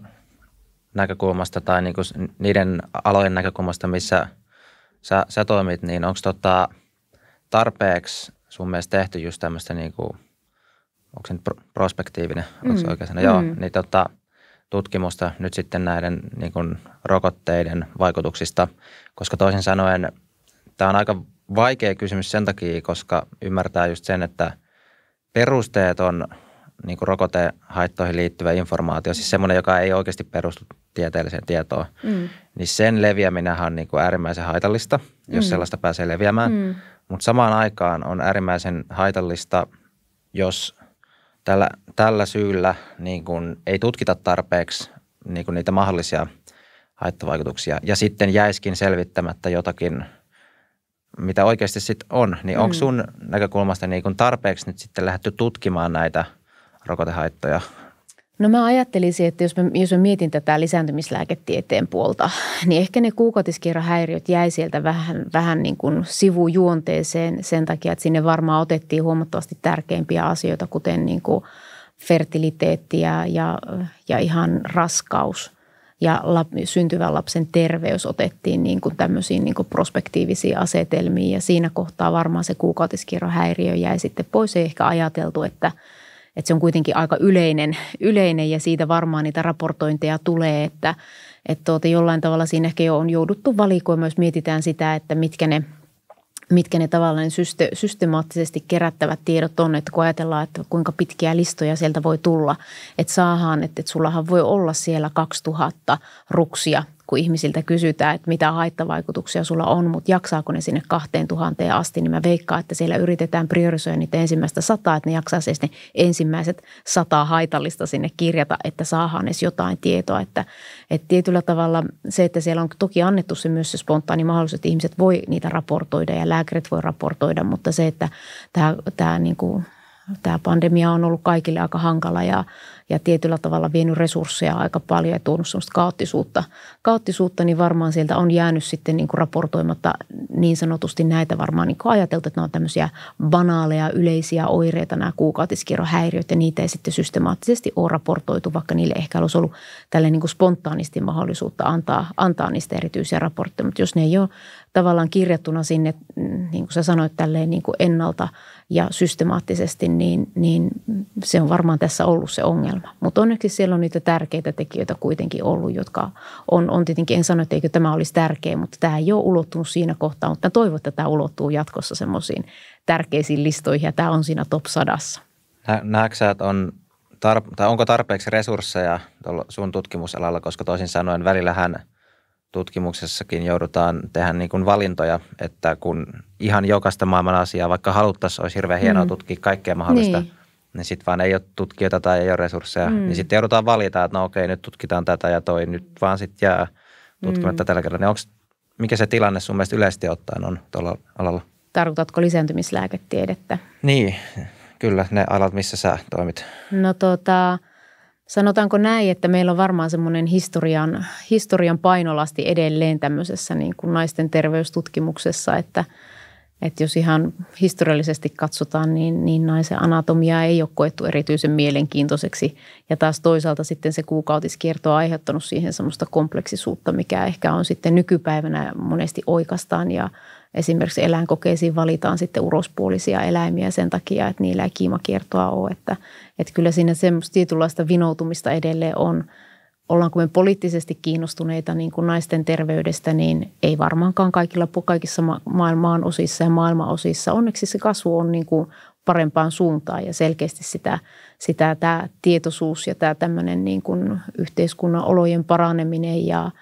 näkökulmasta tai niin kuin niiden alojen näkökulmasta, missä sä, sä toimit, niin onko tota tarpeeksi sun mielestä tehty just tämmöistä niin kuin, onko se nyt prospektiivinen, onko se mm. oikein sana? Mm. Joo, niin tota – tutkimusta nyt sitten näiden niin kuin rokotteiden vaikutuksista, koska toisin sanoen tämä on aika vaikea kysymys sen takia, koska ymmärtää just sen, että perusteeton niin kuin rokotehaittoihin liittyvä informaatio, siis semmoinen, joka ei oikeasti perustu tieteelliseen tietoon, mm. niin sen leviäminen on niin kuin äärimmäisen haitallista, jos mm. sellaista pääsee leviämään. Mm. Mutta samaan aikaan on äärimmäisen haitallista, jos tällä, tällä syyllä niin kuin ei tutkita tarpeeksi niin kuin niitä mahdollisia haittavaikutuksia ja sitten jäiskin selvittämättä jotakin, mitä oikeasti sitten on. Niin onko mm. sun näkökulmasta niin kuin tarpeeksi nyt sitten lähdetty tutkimaan näitä rokotehaittoja No mä ajattelisin, että jos mä, jos mä mietin tätä lisääntymislääketieteen puolta, niin ehkä ne kuukautiskierrohäiriöt jäi sieltä vähän, vähän niin kuin sivujuonteeseen sen takia, että sinne varmaan otettiin huomattavasti tärkeimpiä asioita, kuten niin kuin fertiliteetti ja, ja, ja ihan raskaus. Ja lap, syntyvän lapsen terveys otettiin niin kuin tämmöisiin niin kuin prospektiivisiin asetelmiin. Ja siinä kohtaa varmaan se kuukautiskierrohäiriö jäi sitten pois. Ei ehkä ajateltu, että – että se on kuitenkin aika yleinen, yleinen. Ja siitä varmaan niitä raportointeja tulee, että, että tuota, jollain tavalla siinä ehkä jo on jouduttu valikoimaan, jos mietitään sitä, että mitkä ne mitkä ne tavallaan syste, systemaattisesti kerättävät tiedot on, että kun ajatellaan, että kuinka pitkiä listoja sieltä voi tulla, että saahan, että, että sullahan voi olla siellä 2000 ruksia kun ihmisiltä kysytään, että mitä haittavaikutuksia sulla on, mutta jaksaako ne sinne 2000 asti, niin mä veikkaan, että siellä yritetään priorisoida niitä ensimmäistä sataa, että ne jaksaa siis ne ensimmäiset sata haitallista sinne kirjata, että saadaan edes jotain tietoa. Että, että tietyllä tavalla se, että siellä on toki annettu se myös se spontaani mahdollisuus, että ihmiset voi niitä raportoida ja lääkärit voi raportoida, mutta se, että tämä, tämä niin kuin tämä pandemia on ollut kaikille aika hankala ja, ja tietyllä tavalla vienyt resursseja aika paljon ja tuonut sellaista kaoottisuutta, kaoottisuutta, niin varmaan sieltä on jäänyt sitten niin kuin raportoimatta niin sanotusti näitä varmaan niin ajateltu, että ne on tämmöisiä banaaleja yleisiä oireita, nämä kuukautiskierrohäiriöt ja niitä ei sitten systemaattisesti ole raportoitu, vaikka niille ehkä olisi ollut tälle niin kuin spontaanisti mahdollisuutta antaa, antaa niistä erityisiä raportteja, mutta jos ne ei ole tavallaan kirjattuna sinne, niin kuin sä sanoit, tälleen niin kuin ennalta ja systemaattisesti, niin, niin se on varmaan tässä ollut se ongelma. Mutta onneksi siellä on niitä tärkeitä tekijöitä kuitenkin ollut, jotka on, on tietenkin, en sano, että eikö tämä olisi tärkeä, mutta tämä ei ole ulottunut siinä kohtaa, mutta toivon, että tämä ulottuu jatkossa semmoisiin tärkeisiin listoihin ja tämä on siinä top sadassa. Näetkö sä, että on tar- tai onko tarpeeksi resursseja sun tutkimusalalla, koska toisin sanoen välillähän – tutkimuksessakin joudutaan tehdä niin kuin valintoja, että kun ihan jokaista maailman asiaa, vaikka haluttaisiin, olisi hirveän hienoa mm. tutkia kaikkea mahdollista, niin, niin sitten vaan ei ole tutkijoita tai ei ole resursseja, mm. niin sitten joudutaan valita, että no okei, nyt tutkitaan tätä ja toi nyt vaan sitten jää tutkimatta mm. tällä kerralla. Niin onko, mikä se tilanne sun mielestä yleisesti ottaen on tuolla alalla? Tarkoitatko lisääntymislääketiedettä? Niin, kyllä ne alat, missä sä toimit. No tota, Sanotaanko näin, että meillä on varmaan semmoinen historian, historian painolasti edelleen tämmöisessä niin kuin naisten terveystutkimuksessa, että, että jos ihan historiallisesti katsotaan, niin, niin naisen anatomia ei ole koettu erityisen mielenkiintoiseksi. Ja taas toisaalta sitten se kuukautiskierto on aiheuttanut siihen semmoista kompleksisuutta, mikä ehkä on sitten nykypäivänä monesti oikeastaan ja esimerkiksi eläinkokeisiin valitaan sitten urospuolisia eläimiä sen takia, että niillä ei kiimakiertoa ole. Että, että kyllä siinä semmoista tietynlaista vinoutumista edelleen on. Ollaanko me poliittisesti kiinnostuneita niin kuin naisten terveydestä, niin ei varmaankaan kaikilla, kaikissa maailman osissa ja maailman osissa. Onneksi se kasvu on niin kuin parempaan suuntaan ja selkeästi sitä, sitä tämä tietoisuus ja tämä tämmöinen niin kuin yhteiskunnan olojen paraneminen ja –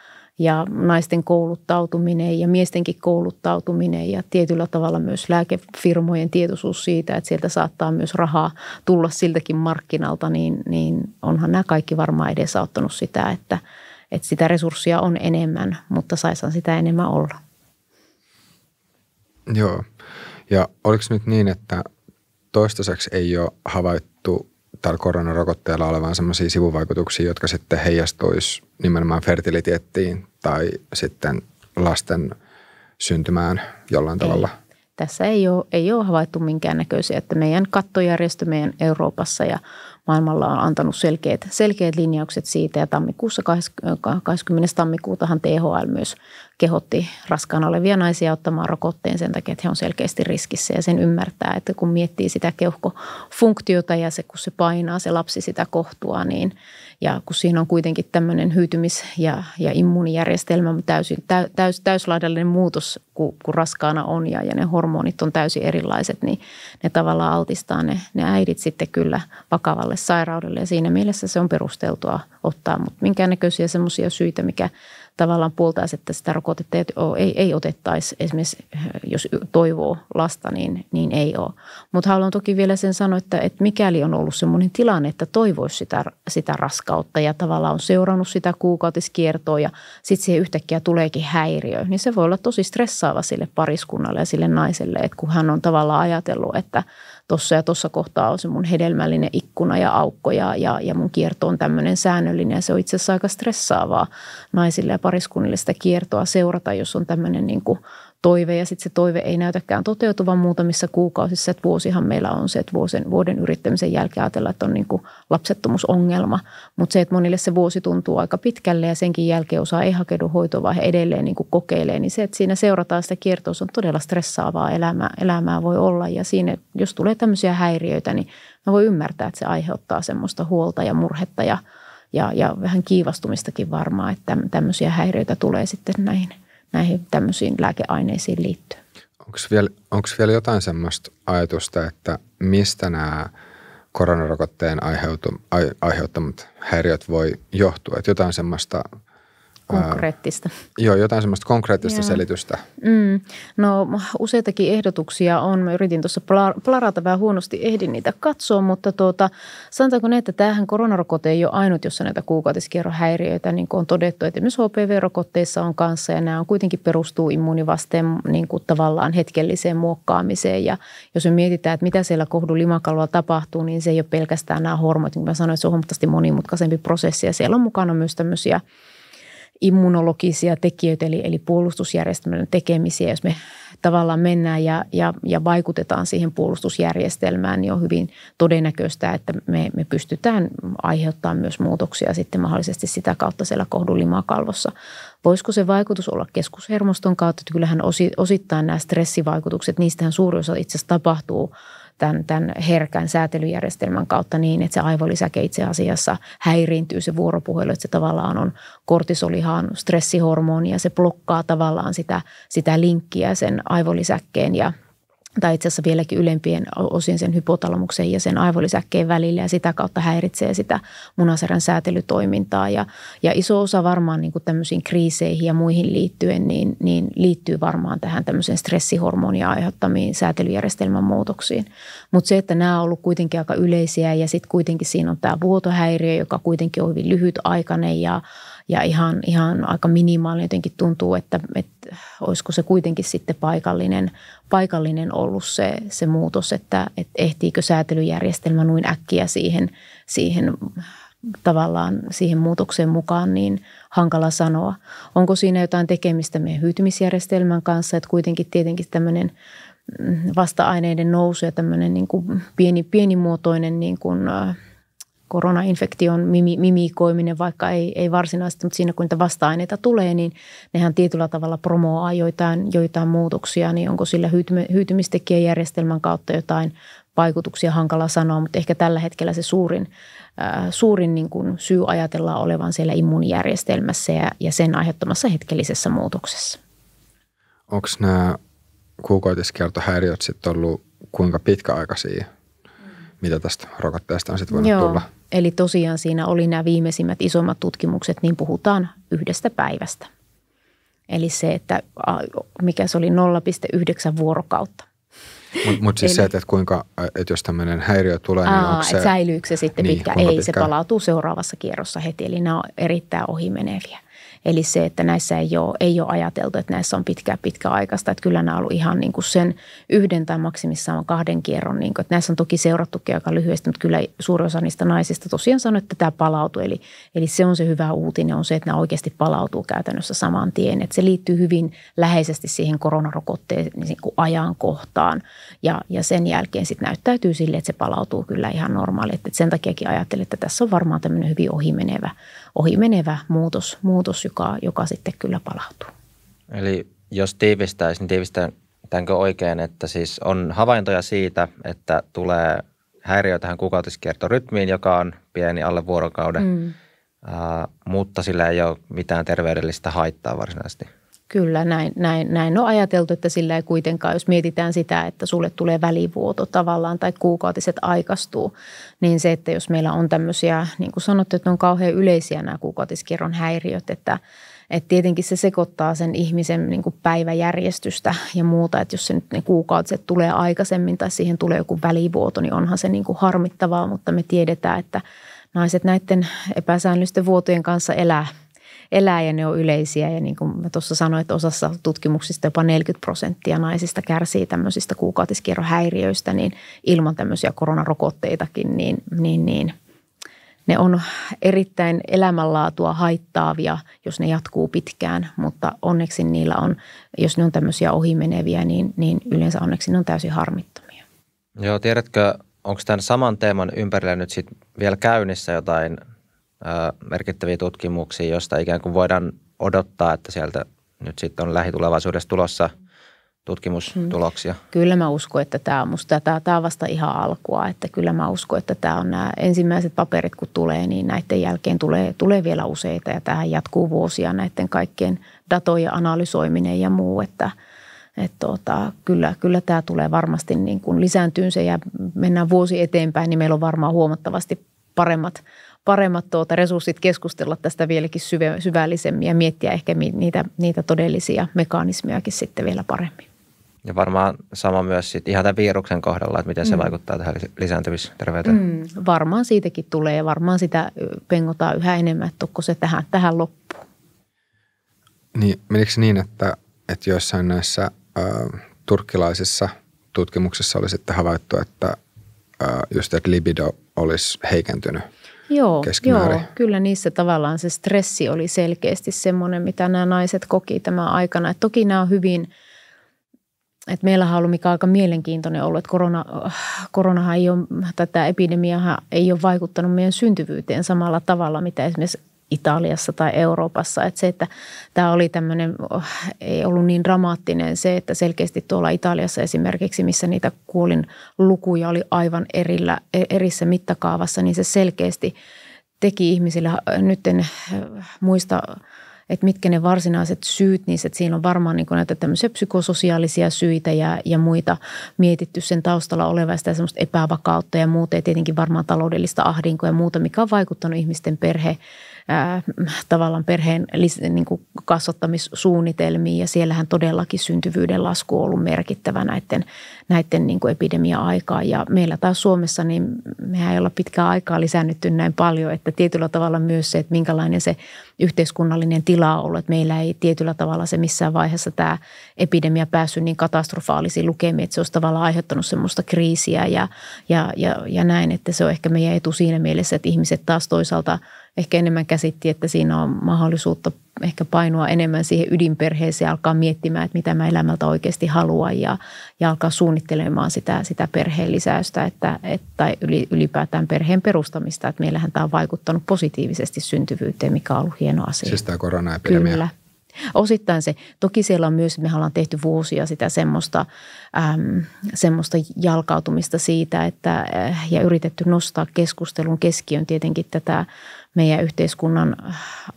ja naisten kouluttautuminen ja miestenkin kouluttautuminen ja tietyllä tavalla myös lääkefirmojen tietoisuus siitä, että sieltä saattaa myös rahaa tulla siltäkin markkinalta, niin, niin onhan nämä kaikki varmaan edesauttanut sitä, että, että sitä resurssia on enemmän, mutta saisihan sitä enemmän olla. Joo. Ja oliko nyt niin, että toistaiseksi ei ole havaittu tällä koronarokotteella olevan sellaisia sivuvaikutuksia, jotka sitten heijastuisi nimenomaan fertiliteettiin tai sitten lasten syntymään jollain ei. tavalla? Tässä ei ole, ei ole havaittu minkäännäköisiä, että meidän kattojärjestö meidän Euroopassa ja maailmalla on antanut selkeät, selkeät linjaukset siitä ja tammikuussa 20. tammikuutahan THL myös kehotti raskaana olevia naisia ottamaan rokotteen sen takia, että he on selkeästi riskissä ja sen ymmärtää, että kun miettii sitä keuhkofunktiota ja se, kun se painaa se lapsi sitä kohtua, niin ja kun siinä on kuitenkin tämmöinen hyytymis- ja, ja immuunijärjestelmä täysin, täys, täyslaidallinen muutos, kun, kun raskaana on ja, ja ne hormonit on täysin erilaiset, niin ne tavallaan altistaa ne, ne äidit sitten kyllä vakavalle sairaudelle. Ja siinä mielessä se on perusteltua ottaa, mutta minkäännäköisiä semmoisia syitä, mikä tavallaan puoltaisi, että sitä rokotetta ei, ei, ei otettaisi esimerkiksi, jos toivoo lasta, niin, niin ei ole. Mutta haluan toki vielä sen sanoa, että, että mikäli on ollut sellainen tilanne, että toivoisi sitä, sitä raskautta ja tavallaan on seurannut sitä kuukautiskiertoa ja sitten siihen yhtäkkiä tuleekin häiriö, niin se voi olla tosi stressaava sille pariskunnalle ja sille naiselle, että kun hän on tavallaan ajatellut, että – tuossa ja tuossa kohtaa on se mun hedelmällinen ikkuna ja aukko ja, ja, ja mun kierto on tämmöinen säännöllinen. Ja se on itse asiassa aika stressaavaa naisille ja pariskunnille sitä kiertoa seurata, jos on tämmöinen niin kuin toive ja sitten se toive ei näytäkään toteutuvan muutamissa kuukausissa. Että vuosihan meillä on se, että vuoden, vuoden yrittämisen jälkeen ajatellaan, että on niin lapsettomuusongelma. Mutta se, että monille se vuosi tuntuu aika pitkälle ja senkin jälkeen osaa ei hakeudu hoitoon he edelleen niin kokeilee, niin se, että siinä seurataan sitä kiertoa, on todella stressaavaa elämää, elämää voi olla. Ja siinä, jos tulee tämmöisiä häiriöitä, niin mä voi ymmärtää, että se aiheuttaa semmoista huolta ja murhetta ja, ja, ja vähän kiivastumistakin varmaan, että tämmöisiä häiriöitä tulee sitten näihin – näihin tämmöisiin lääkeaineisiin liittyen. Onko vielä, onko vielä jotain semmoista ajatusta, että mistä nämä koronarokotteen aiheuttamat häiriöt voi johtua? Että jotain semmoista Konkreettista. Ää, joo, jotain semmoista konkreettista joo. selitystä. Mm. No useitakin ehdotuksia on. Mä yritin tuossa plarata vähän huonosti, ehdin niitä katsoa, mutta tuota, sanotaanko ne, että tämähän koronarokote ei ole ainut, jossa näitä kuukautiskierrohäiriöitä niin kuin on todettu, että myös HPV-rokotteissa on kanssa ja nämä on kuitenkin perustuu immuunivasteen niin kuin tavallaan hetkelliseen muokkaamiseen ja jos me mietitään, että mitä siellä kohdulimakalvolla tapahtuu, niin se ei ole pelkästään nämä hormonit, niin kuin mä sanoin, että se on huomattavasti monimutkaisempi prosessi ja siellä on mukana myös tämmöisiä immunologisia tekijöitä, eli, eli puolustusjärjestelmän tekemisiä. Jos me tavallaan mennään ja, ja, ja vaikutetaan siihen puolustusjärjestelmään, niin on hyvin todennäköistä, että me, me pystytään aiheuttamaan myös muutoksia sitten mahdollisesti sitä kautta siellä kohdulimakalvossa. Voisiko se vaikutus olla keskushermoston kautta? Kyllähän osittain nämä stressivaikutukset, niistähän suuri osa itse asiassa tapahtuu – tämän, tämän herkän säätelyjärjestelmän kautta niin, että se aivolisäke itse asiassa häiriintyy se vuoropuhelu, että se tavallaan on kortisolihan stressihormoni ja se blokkaa tavallaan sitä, sitä linkkiä sen aivolisäkkeen ja tai itse asiassa vieläkin ylempien osin sen hypotalamuksen ja sen aivolisäkkeen välillä ja sitä kautta häiritsee sitä munaserän säätelytoimintaa. Ja, ja iso osa varmaan niin kuin tämmöisiin kriiseihin ja muihin liittyen niin, niin liittyy varmaan tähän tämmöisen stressihormonia aiheuttamiin säätelyjärjestelmän muutoksiin. Mutta se, että nämä on ollut kuitenkin aika yleisiä ja sitten kuitenkin siinä on tämä vuotohäiriö, joka kuitenkin on hyvin lyhytaikainen ja ja ihan, ihan aika minimaalinen jotenkin tuntuu, että, että olisiko se kuitenkin sitten paikallinen, paikallinen ollut se, se muutos, että, että ehtiikö säätelyjärjestelmä noin äkkiä siihen, siihen tavallaan siihen muutokseen mukaan, niin hankala sanoa. Onko siinä jotain tekemistä meidän hyytymisjärjestelmän kanssa, että kuitenkin tietenkin tämmöinen mm, vasta-aineiden nousu ja tämmöinen niin kuin pieni, pienimuotoinen niin kuin, äh, koronainfektion mimi, mimikoiminen, vaikka ei, ei varsinaisesti, mutta siinä kun niitä vasta-aineita tulee, niin nehän tietyllä tavalla promoaa joitain, joitain muutoksia, niin onko sillä hyytymistekijäjärjestelmän kautta jotain vaikutuksia hankala sanoa, mutta ehkä tällä hetkellä se suurin, äh, suurin niin kuin syy ajatellaan olevan siellä immuunijärjestelmässä ja, ja sen aiheuttamassa hetkellisessä muutoksessa. Onko nämä kuukautiskiertohäiriöt sitten ollut kuinka pitkäaikaisia? Mitä tästä rokotteesta on sitten voinut Joo. tulla? Eli tosiaan siinä oli nämä viimeisimmät isommat tutkimukset, niin puhutaan yhdestä päivästä. Eli se, että mikä se oli 0,9 vuorokautta. Mutta mut siis Eli, se, että, kuinka, että jos tämmöinen häiriö tulee, niin aa, niin onko se... Säilyykö se sitten niin, pitkä? Ei, pitkä? se palautuu seuraavassa kierrossa heti. Eli nämä on erittäin ohimeneviä. Eli se, että näissä ei ole, ei ole ajateltu, että näissä on pitkää pitkäaikaista. Että kyllä nämä on ollut ihan niin kuin sen yhden tai maksimissaan kahden kierron. Niin kuin, että näissä on toki seurattukin aika lyhyesti, mutta kyllä suuri osa niistä naisista tosiaan sanoi, että tämä palautuu. Eli, eli se on se hyvä uutinen, on se, että nämä oikeasti palautuu käytännössä saman tien. Että se liittyy hyvin läheisesti siihen koronarokotteen niin kuin ajankohtaan. Ja, ja sen jälkeen sitten näyttäytyy sille, että se palautuu kyllä ihan normaali. Että sen takiakin ajattelin, että tässä on varmaan tämmöinen hyvin ohimenevä, ohimenevä muutos, muutos joka, joka sitten kyllä palautuu. Eli jos tiivistäisi, niin tiivistänkö oikein, että siis on havaintoja siitä, että tulee häiriö tähän kuukautiskiertorytmiin, joka on pieni alle vuorokauden, mm. uh, mutta sillä ei ole mitään terveydellistä haittaa varsinaisesti. Kyllä, näin, näin, näin on ajateltu, että sillä ei kuitenkaan, jos mietitään sitä, että sulle tulee välivuoto tavallaan tai kuukautiset aikastuu, niin se, että jos meillä on tämmöisiä, niin kuin sanottu, että on kauhean yleisiä nämä kuukautiskierron häiriöt, että että tietenkin se sekoittaa sen ihmisen niin kuin päiväjärjestystä ja muuta, että jos se nyt ne kuukautiset tulee aikaisemmin tai siihen tulee joku välivuoto, niin onhan se niin kuin harmittavaa, mutta me tiedetään, että naiset näiden epäsäännöllisten vuotojen kanssa elää – elää ja ne on yleisiä. Ja niin kuin mä tuossa sanoin, että osassa tutkimuksista jopa 40 prosenttia naisista kärsii tämmöisistä kuukautiskierrohäiriöistä, niin ilman tämmöisiä koronarokotteitakin, niin, niin, niin ne on erittäin elämänlaatua haittaavia, jos ne jatkuu pitkään, mutta onneksi niillä on, jos ne on tämmöisiä ohimeneviä, niin, niin yleensä onneksi ne on täysin harmittomia. Joo, tiedätkö, onko tämän saman teeman ympärillä nyt sit vielä käynnissä jotain merkittäviä tutkimuksia, joista ikään kuin voidaan odottaa, että sieltä nyt sitten on lähitulevaisuudessa tulossa tutkimustuloksia? Hmm. Kyllä mä uskon, että tämä on musta, tämä, tämä on vasta ihan alkua, että kyllä mä uskon, että tämä on nämä ensimmäiset paperit kun tulee, niin näiden jälkeen tulee, tulee vielä useita ja tähän jatkuu vuosia näiden kaikkien datojen analysoiminen ja muu, että että tuota, kyllä, kyllä tämä tulee varmasti niin kuin lisääntyyn se ja mennään vuosi eteenpäin, niin meillä on varmaan huomattavasti paremmat paremmat tuota resurssit keskustella tästä vieläkin syve, syvällisemmin ja miettiä ehkä niitä, niitä todellisia mekanismejakin sitten vielä paremmin. Ja varmaan sama myös sit ihan tämän viruksen kohdalla, että miten se mm. vaikuttaa tähän lisääntymisterveyteen. Mm, varmaan siitäkin tulee ja varmaan sitä pengotaan yhä enemmän, että onko se tähän, tähän loppuun. Niin, menikö niin, että, että joissain näissä ä, turkkilaisissa tutkimuksissa oli sitten havaittu, että ä, just että libido olisi heikentynyt – Joo, joo, kyllä niissä tavallaan se stressi oli selkeästi semmoinen, mitä nämä naiset koki tämän aikana. Et toki nämä on hyvin, että meillähän on ollut mikä aika mielenkiintoinen ollut, että korona, koronahan ei ole, tätä epidemiaa ei ole vaikuttanut meidän syntyvyyteen samalla tavalla, mitä esimerkiksi Italiassa tai Euroopassa. Että se, että tämä oli tämmöinen, ei ollut niin dramaattinen se, että selkeästi tuolla Italiassa esimerkiksi, missä niitä kuolin lukuja oli aivan erillä, erissä mittakaavassa, niin se selkeästi teki ihmisille, nyt en muista että mitkä ne varsinaiset syyt, niin että siinä on varmaan niin näitä tämmöisiä psykososiaalisia syitä ja, ja muita mietitty sen taustalla olevasta ja semmoista epävakautta ja muuta ja tietenkin varmaan taloudellista ahdinkoa ja muuta, mikä on vaikuttanut ihmisten perhe ää, tavallaan perheen niin kuin kasvattamissuunnitelmiin ja siellähän todellakin syntyvyyden lasku on ollut merkittävä näiden, näiden niin kuin epidemia-aikaa. Ja meillä taas Suomessa, niin mehän ei olla pitkää aikaa lisännytty näin paljon, että tietyllä tavalla myös se, että minkälainen se yhteiskunnallinen tila on ollut, että meillä ei tietyllä tavalla se missään vaiheessa tämä epidemia päässyt niin katastrofaalisiin lukemiin, että se olisi tavallaan aiheuttanut semmoista kriisiä ja, ja, ja, ja näin, että se on ehkä meidän etu siinä mielessä, että ihmiset taas toisaalta – ehkä enemmän käsitti, että siinä on mahdollisuutta ehkä painoa enemmän siihen ydinperheeseen ja alkaa miettimään, että mitä mä elämältä oikeasti haluan ja, ja alkaa suunnittelemaan sitä, sitä perheen lisäystä että, että, tai ylipäätään perheen perustamista. Että meillähän tämä on vaikuttanut positiivisesti syntyvyyteen, mikä on ollut hieno asia. Siis tämä koronaepidemia. Kyllä. Osittain se, toki siellä on myös, me ollaan tehty vuosia sitä semmoista, äm, semmoista jalkautumista siitä, että, äh, ja yritetty nostaa keskustelun keskiön tietenkin tätä meidän yhteiskunnan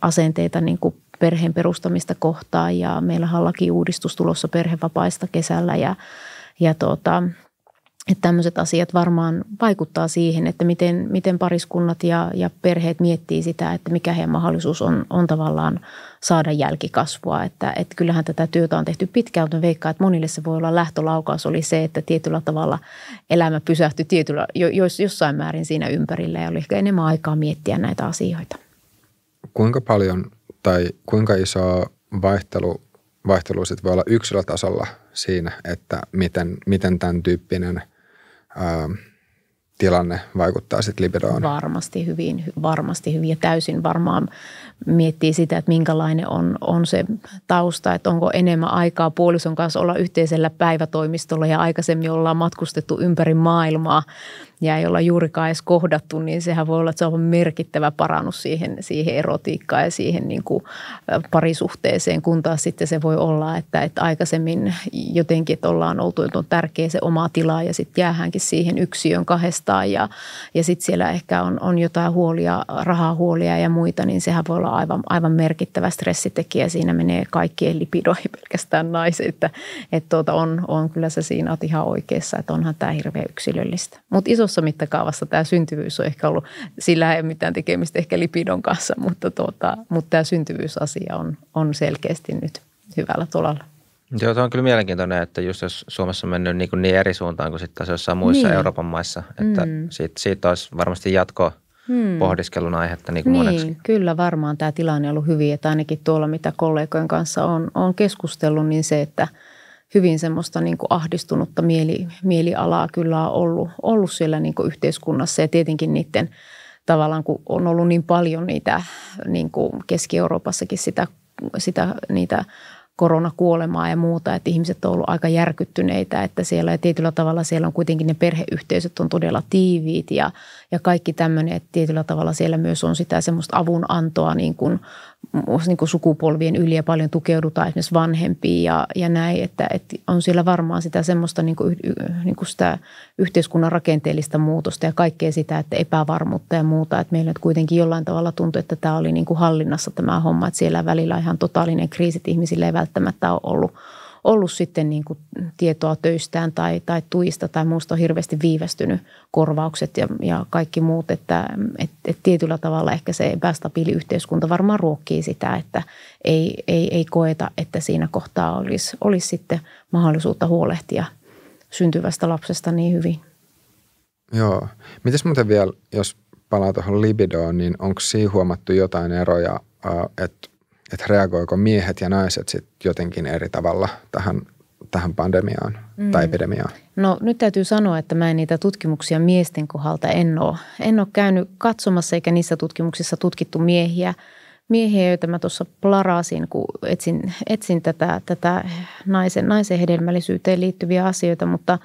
asenteita niin kuin perheen perustamista kohtaan. Ja meillä on lakiuudistus tulossa perhevapaista kesällä ja, ja tuota, että tämmöiset asiat varmaan vaikuttaa siihen, että miten, miten pariskunnat ja, ja perheet miettii sitä, että mikä heidän mahdollisuus on, on tavallaan saada jälkikasvua. Että, että kyllähän tätä työtä on tehty pitkään, mutta veikkaa, että monille se voi olla lähtölaukaus oli se, että tietyllä tavalla elämä pysähtyi tietyllä, jo, jossain määrin siinä ympärillä ja oli ehkä enemmän aikaa miettiä näitä asioita. Kuinka paljon tai kuinka iso vaihtelu, vaihtelu sit voi olla yksilötasolla siinä, että miten, miten tämän tyyppinen – ää, tilanne vaikuttaa sitten libidoon? Varmasti hyvin, varmasti hyvin ja täysin varmaan miettii sitä, että minkälainen on, on se tausta, että onko enemmän aikaa puolison kanssa olla yhteisellä päivätoimistolla ja aikaisemmin ollaan matkustettu ympäri maailmaa ja ei olla juurikaan edes kohdattu, niin sehän voi olla, että se on merkittävä parannus siihen, siihen erotiikkaan ja siihen niin kuin parisuhteeseen, kun taas sitten se voi olla, että, että aikaisemmin jotenkin, että ollaan oltu, että on tärkeä se oma tila ja sitten jäähänkin siihen yksiön kahdestaan ja, ja sitten siellä ehkä on, on jotain huolia, rahahuolia ja muita, niin sehän voi olla aivan, aivan merkittävä stressitekijä. Siinä menee kaikkien lipidoihin pelkästään naiset, että, että tuota on, on kyllä se siinä olet ihan oikeassa, että onhan tämä hirveän yksilöllistä. Mutta isossa mittakaavassa tämä syntyvyys on ehkä ollut, sillä ei ole mitään tekemistä ehkä lipidon kanssa, mutta, tuota, mutta tämä syntyvyysasia on, on selkeästi nyt hyvällä tolalla. Joo, se on kyllä mielenkiintoinen, että just jos Suomessa on mennyt niin, niin eri suuntaan kuin sitten jossain muissa niin. Euroopan maissa, että mm. siitä, siitä olisi varmasti jatko hmm. pohdiskelun aihetta niin kuin niin, moneksi. kyllä varmaan tämä tilanne on ollut hyvin, että ainakin tuolla mitä kollegojen kanssa on, on keskustellut, niin se, että hyvin semmoista niin kuin ahdistunutta mieli, mielialaa kyllä on ollut, ollut siellä niin kuin yhteiskunnassa. Ja tietenkin niiden tavallaan, kun on ollut niin paljon niitä niin kuin Keski-Euroopassakin sitä, sitä niitä koronakuolemaa ja muuta, että ihmiset on ollut aika järkyttyneitä, että siellä ja tietyllä tavalla siellä on kuitenkin ne perheyhteisöt on todella tiiviit ja, ja kaikki tämmöinen, että tietyllä tavalla siellä myös on sitä semmoista avunantoa niin kuin niin kuin sukupolvien yli ja paljon tukeudutaan esimerkiksi vanhempiin ja, ja näin, että, että on siellä varmaan sitä semmoista niin kuin, niin kuin sitä yhteiskunnan rakenteellista muutosta ja kaikkea sitä, että epävarmuutta ja muuta, että meillä nyt kuitenkin jollain tavalla tuntui, että tämä oli niin kuin hallinnassa tämä homma, että siellä välillä ihan totaalinen kriisi, että ihmisille ei välttämättä ole ollut – ollut sitten niin kuin tietoa töistään tai, tai tuista tai muusta on hirveästi viivästynyt korvaukset ja, ja kaikki muut, että et, et tietyllä tavalla ehkä se epästabiili yhteiskunta varmaan ruokkii sitä, että ei, ei, ei koeta, että siinä kohtaa olisi, olisi sitten mahdollisuutta huolehtia syntyvästä lapsesta niin hyvin. Joo. Mites muuten vielä, jos palaa tuohon libidoon, niin onko siinä huomattu jotain eroja, että että reagoiko miehet ja naiset sitten jotenkin eri tavalla tähän, tähän pandemiaan mm. tai epidemiaan? No nyt täytyy sanoa, että mä en niitä tutkimuksia miesten kohdalta en ole, en ole käynyt katsomassa eikä niissä tutkimuksissa tutkittu miehiä, miehiä, joita mä tuossa plarasin, kun etsin, etsin tätä, tätä naisen, naisen hedelmällisyyteen liittyviä asioita, mutta –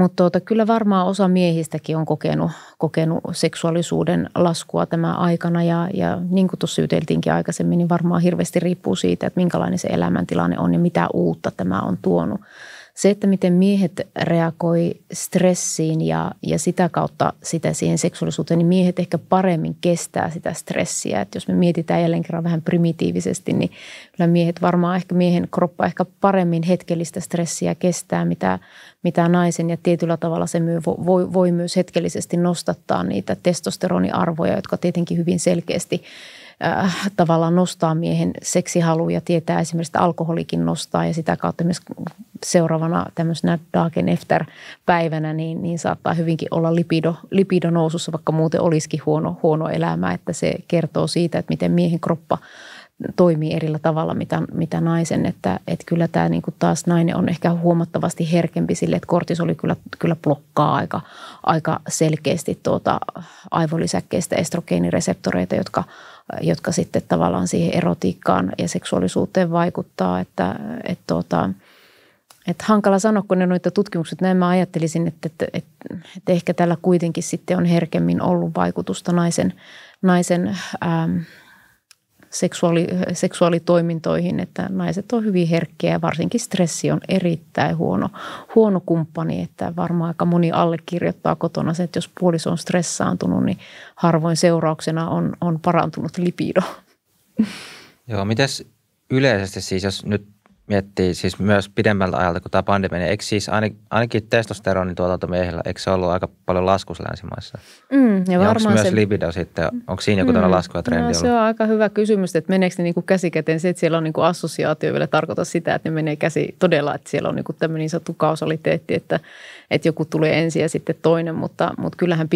mutta tuota, kyllä varmaan osa miehistäkin on kokenut, kokenut seksuaalisuuden laskua tämä aikana ja, ja niin kuin tuossa juteltiinkin aikaisemmin, niin varmaan hirveästi riippuu siitä, että minkälainen se elämäntilanne on ja mitä uutta tämä on tuonut se, että miten miehet reagoi stressiin ja, ja sitä kautta sitä siihen seksuaalisuuteen, niin miehet ehkä paremmin kestää sitä stressiä. Että jos me mietitään jälleen kerran vähän primitiivisesti, niin kyllä miehet varmaan ehkä miehen kroppa ehkä paremmin hetkellistä stressiä kestää, mitä, mitä naisen. Ja tietyllä tavalla se myy, voi, voi myös hetkellisesti nostattaa niitä testosteroniarvoja, jotka tietenkin hyvin selkeästi – äh, tavallaan nostaa miehen seksihaluja, tietää esimerkiksi, että alkoholikin nostaa ja sitä kautta myös seuraavana tämmöisenä Dagen Efter-päivänä, niin, niin saattaa hyvinkin olla lipido, lipido nousussa, vaikka muuten olisikin huono, huono elämä, että se kertoo siitä, että miten miehen kroppa toimii erillä tavalla, mitä, mitä naisen, että, että kyllä tämä niin kuin taas nainen on ehkä huomattavasti herkempi sille, että kortisoli kyllä, kyllä blokkaa aika, aika selkeästi tuota aivolisäkkeistä estrogeenireseptoreita, jotka jotka sitten tavallaan siihen erotiikkaan ja seksuaalisuuteen vaikuttaa, että, että tuota, että hankala sanoa, kun ne noita tutkimukset, näin mä ajattelisin, että, että, että, että ehkä tällä kuitenkin sitten on herkemmin ollut vaikutusta naisen, naisen ähm, seksuaali, seksuaalitoimintoihin, että naiset on hyvin herkkiä ja varsinkin stressi on erittäin huono, huono kumppani, että varmaan aika moni allekirjoittaa kotona se, että jos puoliso on stressaantunut, niin harvoin seurauksena on, on parantunut lipido. Joo, mites yleisesti siis, jos nyt miettii siis myös pidemmältä ajalta kuin tämä pandemia, niin eikö siis ainakin testosteronin tuotanto miehillä, eikö se ollut aika paljon laskus länsimaissa? Mm, ja, ja onko myös se... libido sitten, onko siinä joku mm, laskuva trendi no, ollut? Se on aika hyvä kysymys, että meneekö ne niin kuin käsikäteen se, että siellä on niin kuin assosiaatio vielä tarkoita sitä, että ne menee käsi todella, että siellä on niin kuin tämmöinen niin sanottu kausaliteetti, että, että joku tulee ensin ja sitten toinen, mutta, mutta kyllähän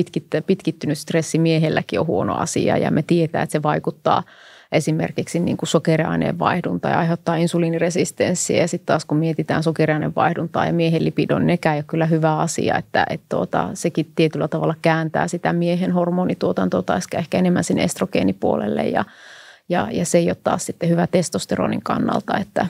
pitkittynyt stressi miehelläkin on huono asia ja me tietää, että se vaikuttaa – esimerkiksi niin kuin sokeriaineen vaihdunta ja aiheuttaa insuliiniresistenssiä. Ja sitten taas kun mietitään sokeriaineen vaihduntaa ja miehen lipidon, niin nekään ei ole kyllä hyvä asia, että, että tuota, sekin tietyllä tavalla kääntää sitä miehen hormonituotantoa tai ehkä enemmän sinne estrogeenipuolelle ja, ja, ja se ei ole taas sitten hyvä testosteronin kannalta, että,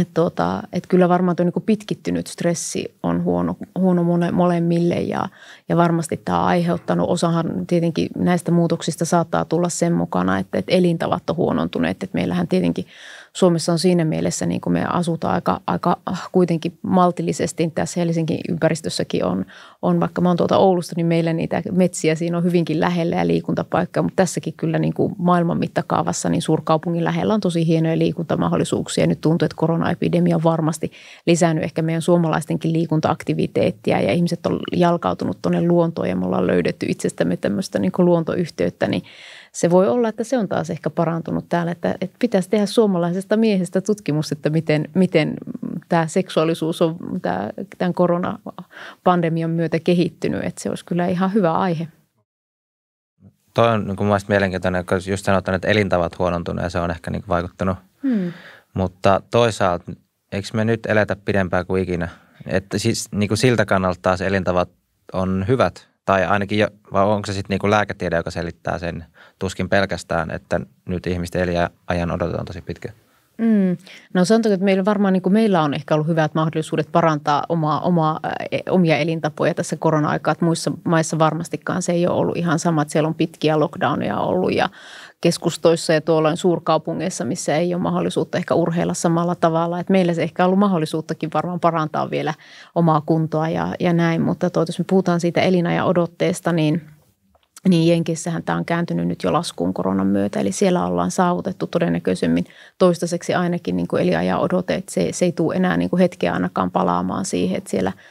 että tuota, et kyllä varmaan tuo niin pitkittynyt stressi on huono, huono mole, molemmille ja, ja varmasti tämä on aiheuttanut, osahan tietenkin näistä muutoksista saattaa tulla sen mukana, että, että elintavat on huonontuneet. Että meillähän tietenkin – Suomessa on siinä mielessä, niin kuin me asutaan aika, aika kuitenkin maltillisesti. Tässä Helsingin ympäristössäkin on, on, vaikka mä oon tuolta Oulusta, niin meillä niitä metsiä siinä on hyvinkin lähellä ja liikuntapaikka. Mutta tässäkin kyllä niin kuin maailman mittakaavassa, niin suurkaupungin lähellä on tosi hienoja liikuntamahdollisuuksia. Nyt tuntuu, että koronaepidemia on varmasti lisännyt ehkä meidän suomalaistenkin liikuntaaktiviteettia ja ihmiset on jalkautunut tuonne luontoon ja me ollaan löydetty itsestämme tämmöistä niin kuin luontoyhteyttä, niin se voi olla, että se on taas ehkä parantunut täällä, että, että pitäisi tehdä suomalaisesta miehestä tutkimus, että miten, miten tämä seksuaalisuus on tämä, tämän koronapandemian myötä kehittynyt, että se olisi kyllä ihan hyvä aihe. Toi on niin kuin mielenkiintoinen, koska just sanotaan, että elintavat huonontunut ja se on ehkä niin vaikuttanut. Hmm. Mutta toisaalta, eikö me nyt eletä pidempään kuin ikinä? Että siis niin kuin siltä kannalta taas elintavat on hyvät tai ainakin, jo, vai onko se sitten niinku lääketiede, joka selittää sen tuskin pelkästään, että nyt ihmisten ajan odotetaan tosi pitkä? Mm. No sanotaanko, että meillä varmaan niin kuin meillä on ehkä ollut hyvät mahdollisuudet parantaa omaa, omaa, e, omia elintapoja tässä korona-aikaa. Että muissa maissa varmastikaan se ei ole ollut ihan sama, että siellä on pitkiä lockdowneja ollut ja keskustoissa ja tuolla suurkaupungeissa, missä ei ole mahdollisuutta ehkä urheilla samalla tavalla. Että meillä se ehkä on ollut mahdollisuuttakin varmaan parantaa vielä omaa kuntoa ja, ja näin, mutta tuo, jos me puhutaan siitä elinajan odotteesta, niin – niin Jenkissähän tämä on kääntynyt nyt jo laskuun koronan myötä. Eli siellä ollaan saavutettu todennäköisemmin toistaiseksi ainakin niin kuin eliajan odote, että se, se ei tule enää niin kuin hetkeä ainakaan palaamaan siihen, että siellä –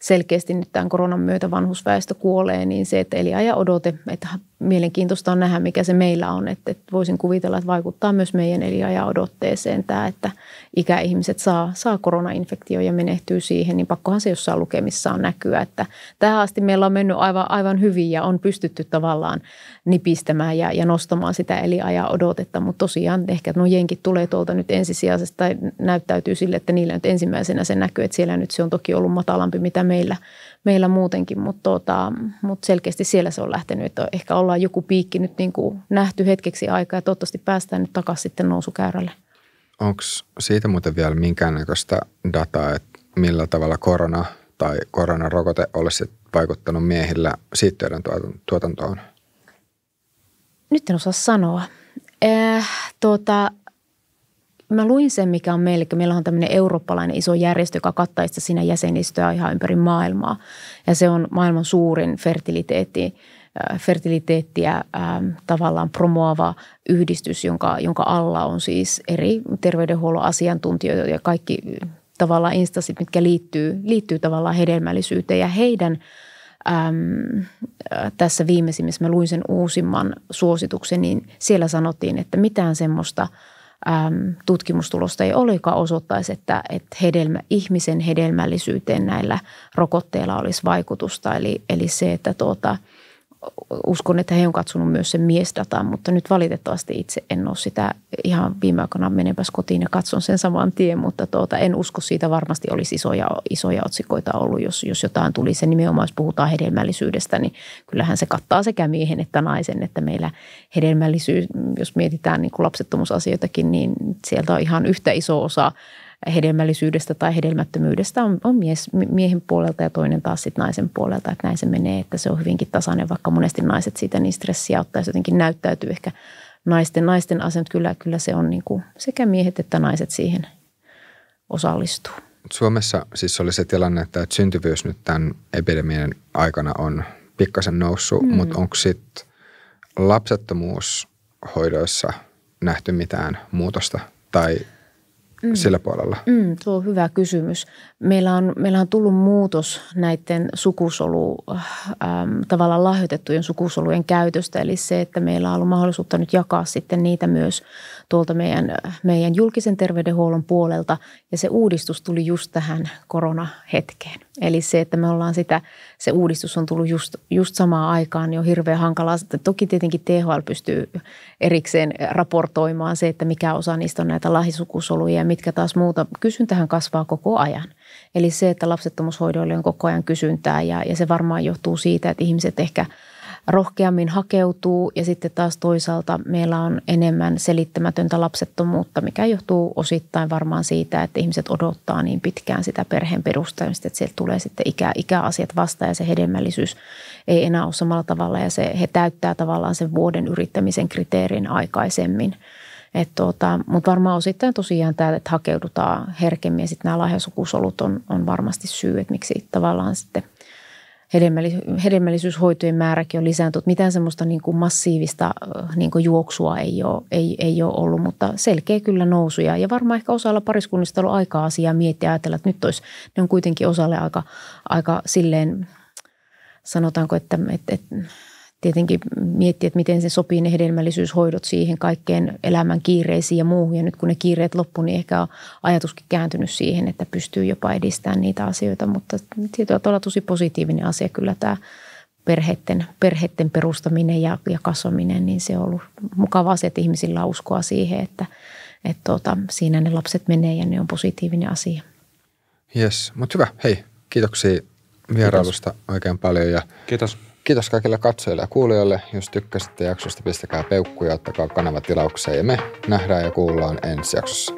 selkeästi nyt tämän koronan myötä vanhusväestö kuolee, niin se, että eliajan odote, että mielenkiintoista on nähdä, mikä se meillä on. Että, että voisin kuvitella, että vaikuttaa myös meidän eliajan odotteeseen tämä, että ikäihmiset saa, saa koronainfektio ja menehtyy siihen, niin pakkohan se jossain lukemissaan näkyä. Että tähän asti meillä on mennyt aivan, aivan hyvin ja on pystytty tavallaan nipistämään ja, ja nostamaan sitä eliajan odotetta, mutta tosiaan ehkä nuo jenkit tulee tuolta nyt ensisijaisesti tai näyttäytyy sille, että niillä nyt ensimmäisenä se näkyy, että siellä nyt se on toki ollut matalampi, mitä meillä, meillä muutenkin, mutta, tota, mutta selkeästi siellä se on lähtenyt, että ehkä ollaan joku piikki nyt niin kuin nähty hetkeksi aikaa ja toivottavasti päästään nyt takaisin sitten nousukäyrälle. Onko siitä muuten vielä minkäännäköistä dataa, että millä tavalla korona tai koronarokote olisi vaikuttanut miehillä siittiöiden tuotantoon? Nyt en osaa sanoa. Eh, tuota, mä luin sen, mikä on meillä. Meillä on tämmöinen eurooppalainen iso järjestö, joka kattaa itse siinä jäsenistöä ihan ympäri maailmaa. Ja se on maailman suurin fertiliteetti, äh, fertiliteettiä ähm, tavallaan promoava yhdistys, jonka, jonka alla on siis eri terveydenhuollon asiantuntijoita ja kaikki tavallaan instanssit, mitkä liittyy, liittyy tavallaan hedelmällisyyteen. Ja heidän äm, tässä viimeisimmissä, mä luin sen uusimman suosituksen, niin siellä sanottiin, että mitään semmoista – tutkimustulosta ei joka osoittaisi, että, että hedelmä, ihmisen hedelmällisyyteen näillä rokotteilla olisi vaikutusta. Eli, eli se, että tuota, uskon, että he on katsonut myös sen miesdataan, mutta nyt valitettavasti itse en ole sitä ihan viime aikoina menepäs kotiin ja katson sen saman tien, mutta tuota, en usko siitä varmasti olisi isoja, isoja otsikoita ollut, jos, jos jotain tuli. Se nimenomaan, jos puhutaan hedelmällisyydestä, niin kyllähän se kattaa sekä miehen että naisen, että meillä hedelmällisyys, jos mietitään niin kuin lapsettomuusasioitakin, niin sieltä on ihan yhtä iso osa hedelmällisyydestä tai hedelmättömyydestä on, on mies, miehen puolelta ja toinen taas sitten naisen puolelta, että näin se menee, että se on hyvinkin tasainen, vaikka monesti naiset siitä niin stressiä ottaa, jotenkin näyttäytyy ehkä naisten, naisten asemat, kyllä, kyllä se on niin kuin sekä miehet että naiset siihen osallistuu. Suomessa siis oli se tilanne, että syntyvyys nyt tämän epidemian aikana on pikkasen noussut, mm. mutta onko sitten lapsettomuushoidoissa nähty mitään muutosta tai mm. sillä puolella? Mm, tuo on hyvä kysymys. Meillä on, meillä on tullut muutos näiden sukusolu, ähm, tavallaan lahjoitettujen sukusolujen käytöstä. Eli se, että meillä on ollut mahdollisuutta nyt jakaa sitten niitä myös tuolta meidän, meidän julkisen terveydenhuollon puolelta. Ja se uudistus tuli just tähän koronahetkeen. Eli se, että me ollaan sitä, se uudistus on tullut just, just samaan aikaan, niin on hirveän hankalaa. Toki tietenkin THL pystyy erikseen raportoimaan se, että mikä osa niistä on näitä lähisukusoluja ja mitkä taas muuta. Kysyntähän kasvaa koko ajan. Eli se, että lapsettomuushoidoille on koko ajan kysyntää ja, ja se varmaan johtuu siitä, että ihmiset ehkä – rohkeammin hakeutuu ja sitten taas toisaalta meillä on enemmän selittämätöntä lapsettomuutta, mikä johtuu osittain varmaan siitä, että ihmiset odottaa niin pitkään sitä perheen perustamista, että sieltä tulee sitten ikä, ikäasiat vastaan ja se hedelmällisyys ei enää ole samalla tavalla ja se, he täyttää tavallaan sen vuoden yrittämisen kriteerin aikaisemmin. Tuota, Mutta varmaan osittain tosiaan tämä, että hakeudutaan herkemmin ja sitten nämä lahjasukusolut on, on varmasti syy, että miksi tavallaan sitten – hedelmällisyyshoitojen määräkin on lisääntynyt. Mitään semmoista niin kuin massiivista niin kuin juoksua ei ole, ei, ei ole ollut, mutta selkeä kyllä nousuja. Ja varmaan ehkä osalla pariskunnista on ollut aikaa asiaa miettiä ja ajatella, että nyt olisi, ne on kuitenkin osalle aika, aika silleen, sanotaanko, että, että, että tietenkin miettiä, että miten se sopii ne hedelmällisyyshoidot siihen kaikkeen elämän kiireisiin ja muuhun. Ja nyt kun ne kiireet loppu, niin ehkä on ajatuskin kääntynyt siihen, että pystyy jopa edistämään niitä asioita. Mutta tietyllä tavalla tosi positiivinen asia kyllä tämä perheiden, perheiden perustaminen ja, ja kasvaminen, niin se on ollut mukava asia, että ihmisillä on uskoa siihen, että, että tuota, siinä ne lapset menee ja ne on positiivinen asia. Yes, mutta hyvä. Hei, kiitoksia vierailusta Kiitos. oikein paljon. Ja Kiitos. Kiitos kaikille katsojille ja kuulijoille. Jos tykkäsitte jaksosta, pistäkää peukkuja, ottakaa kanava tilaukseen ja me nähdään ja kuullaan ensi jaksossa.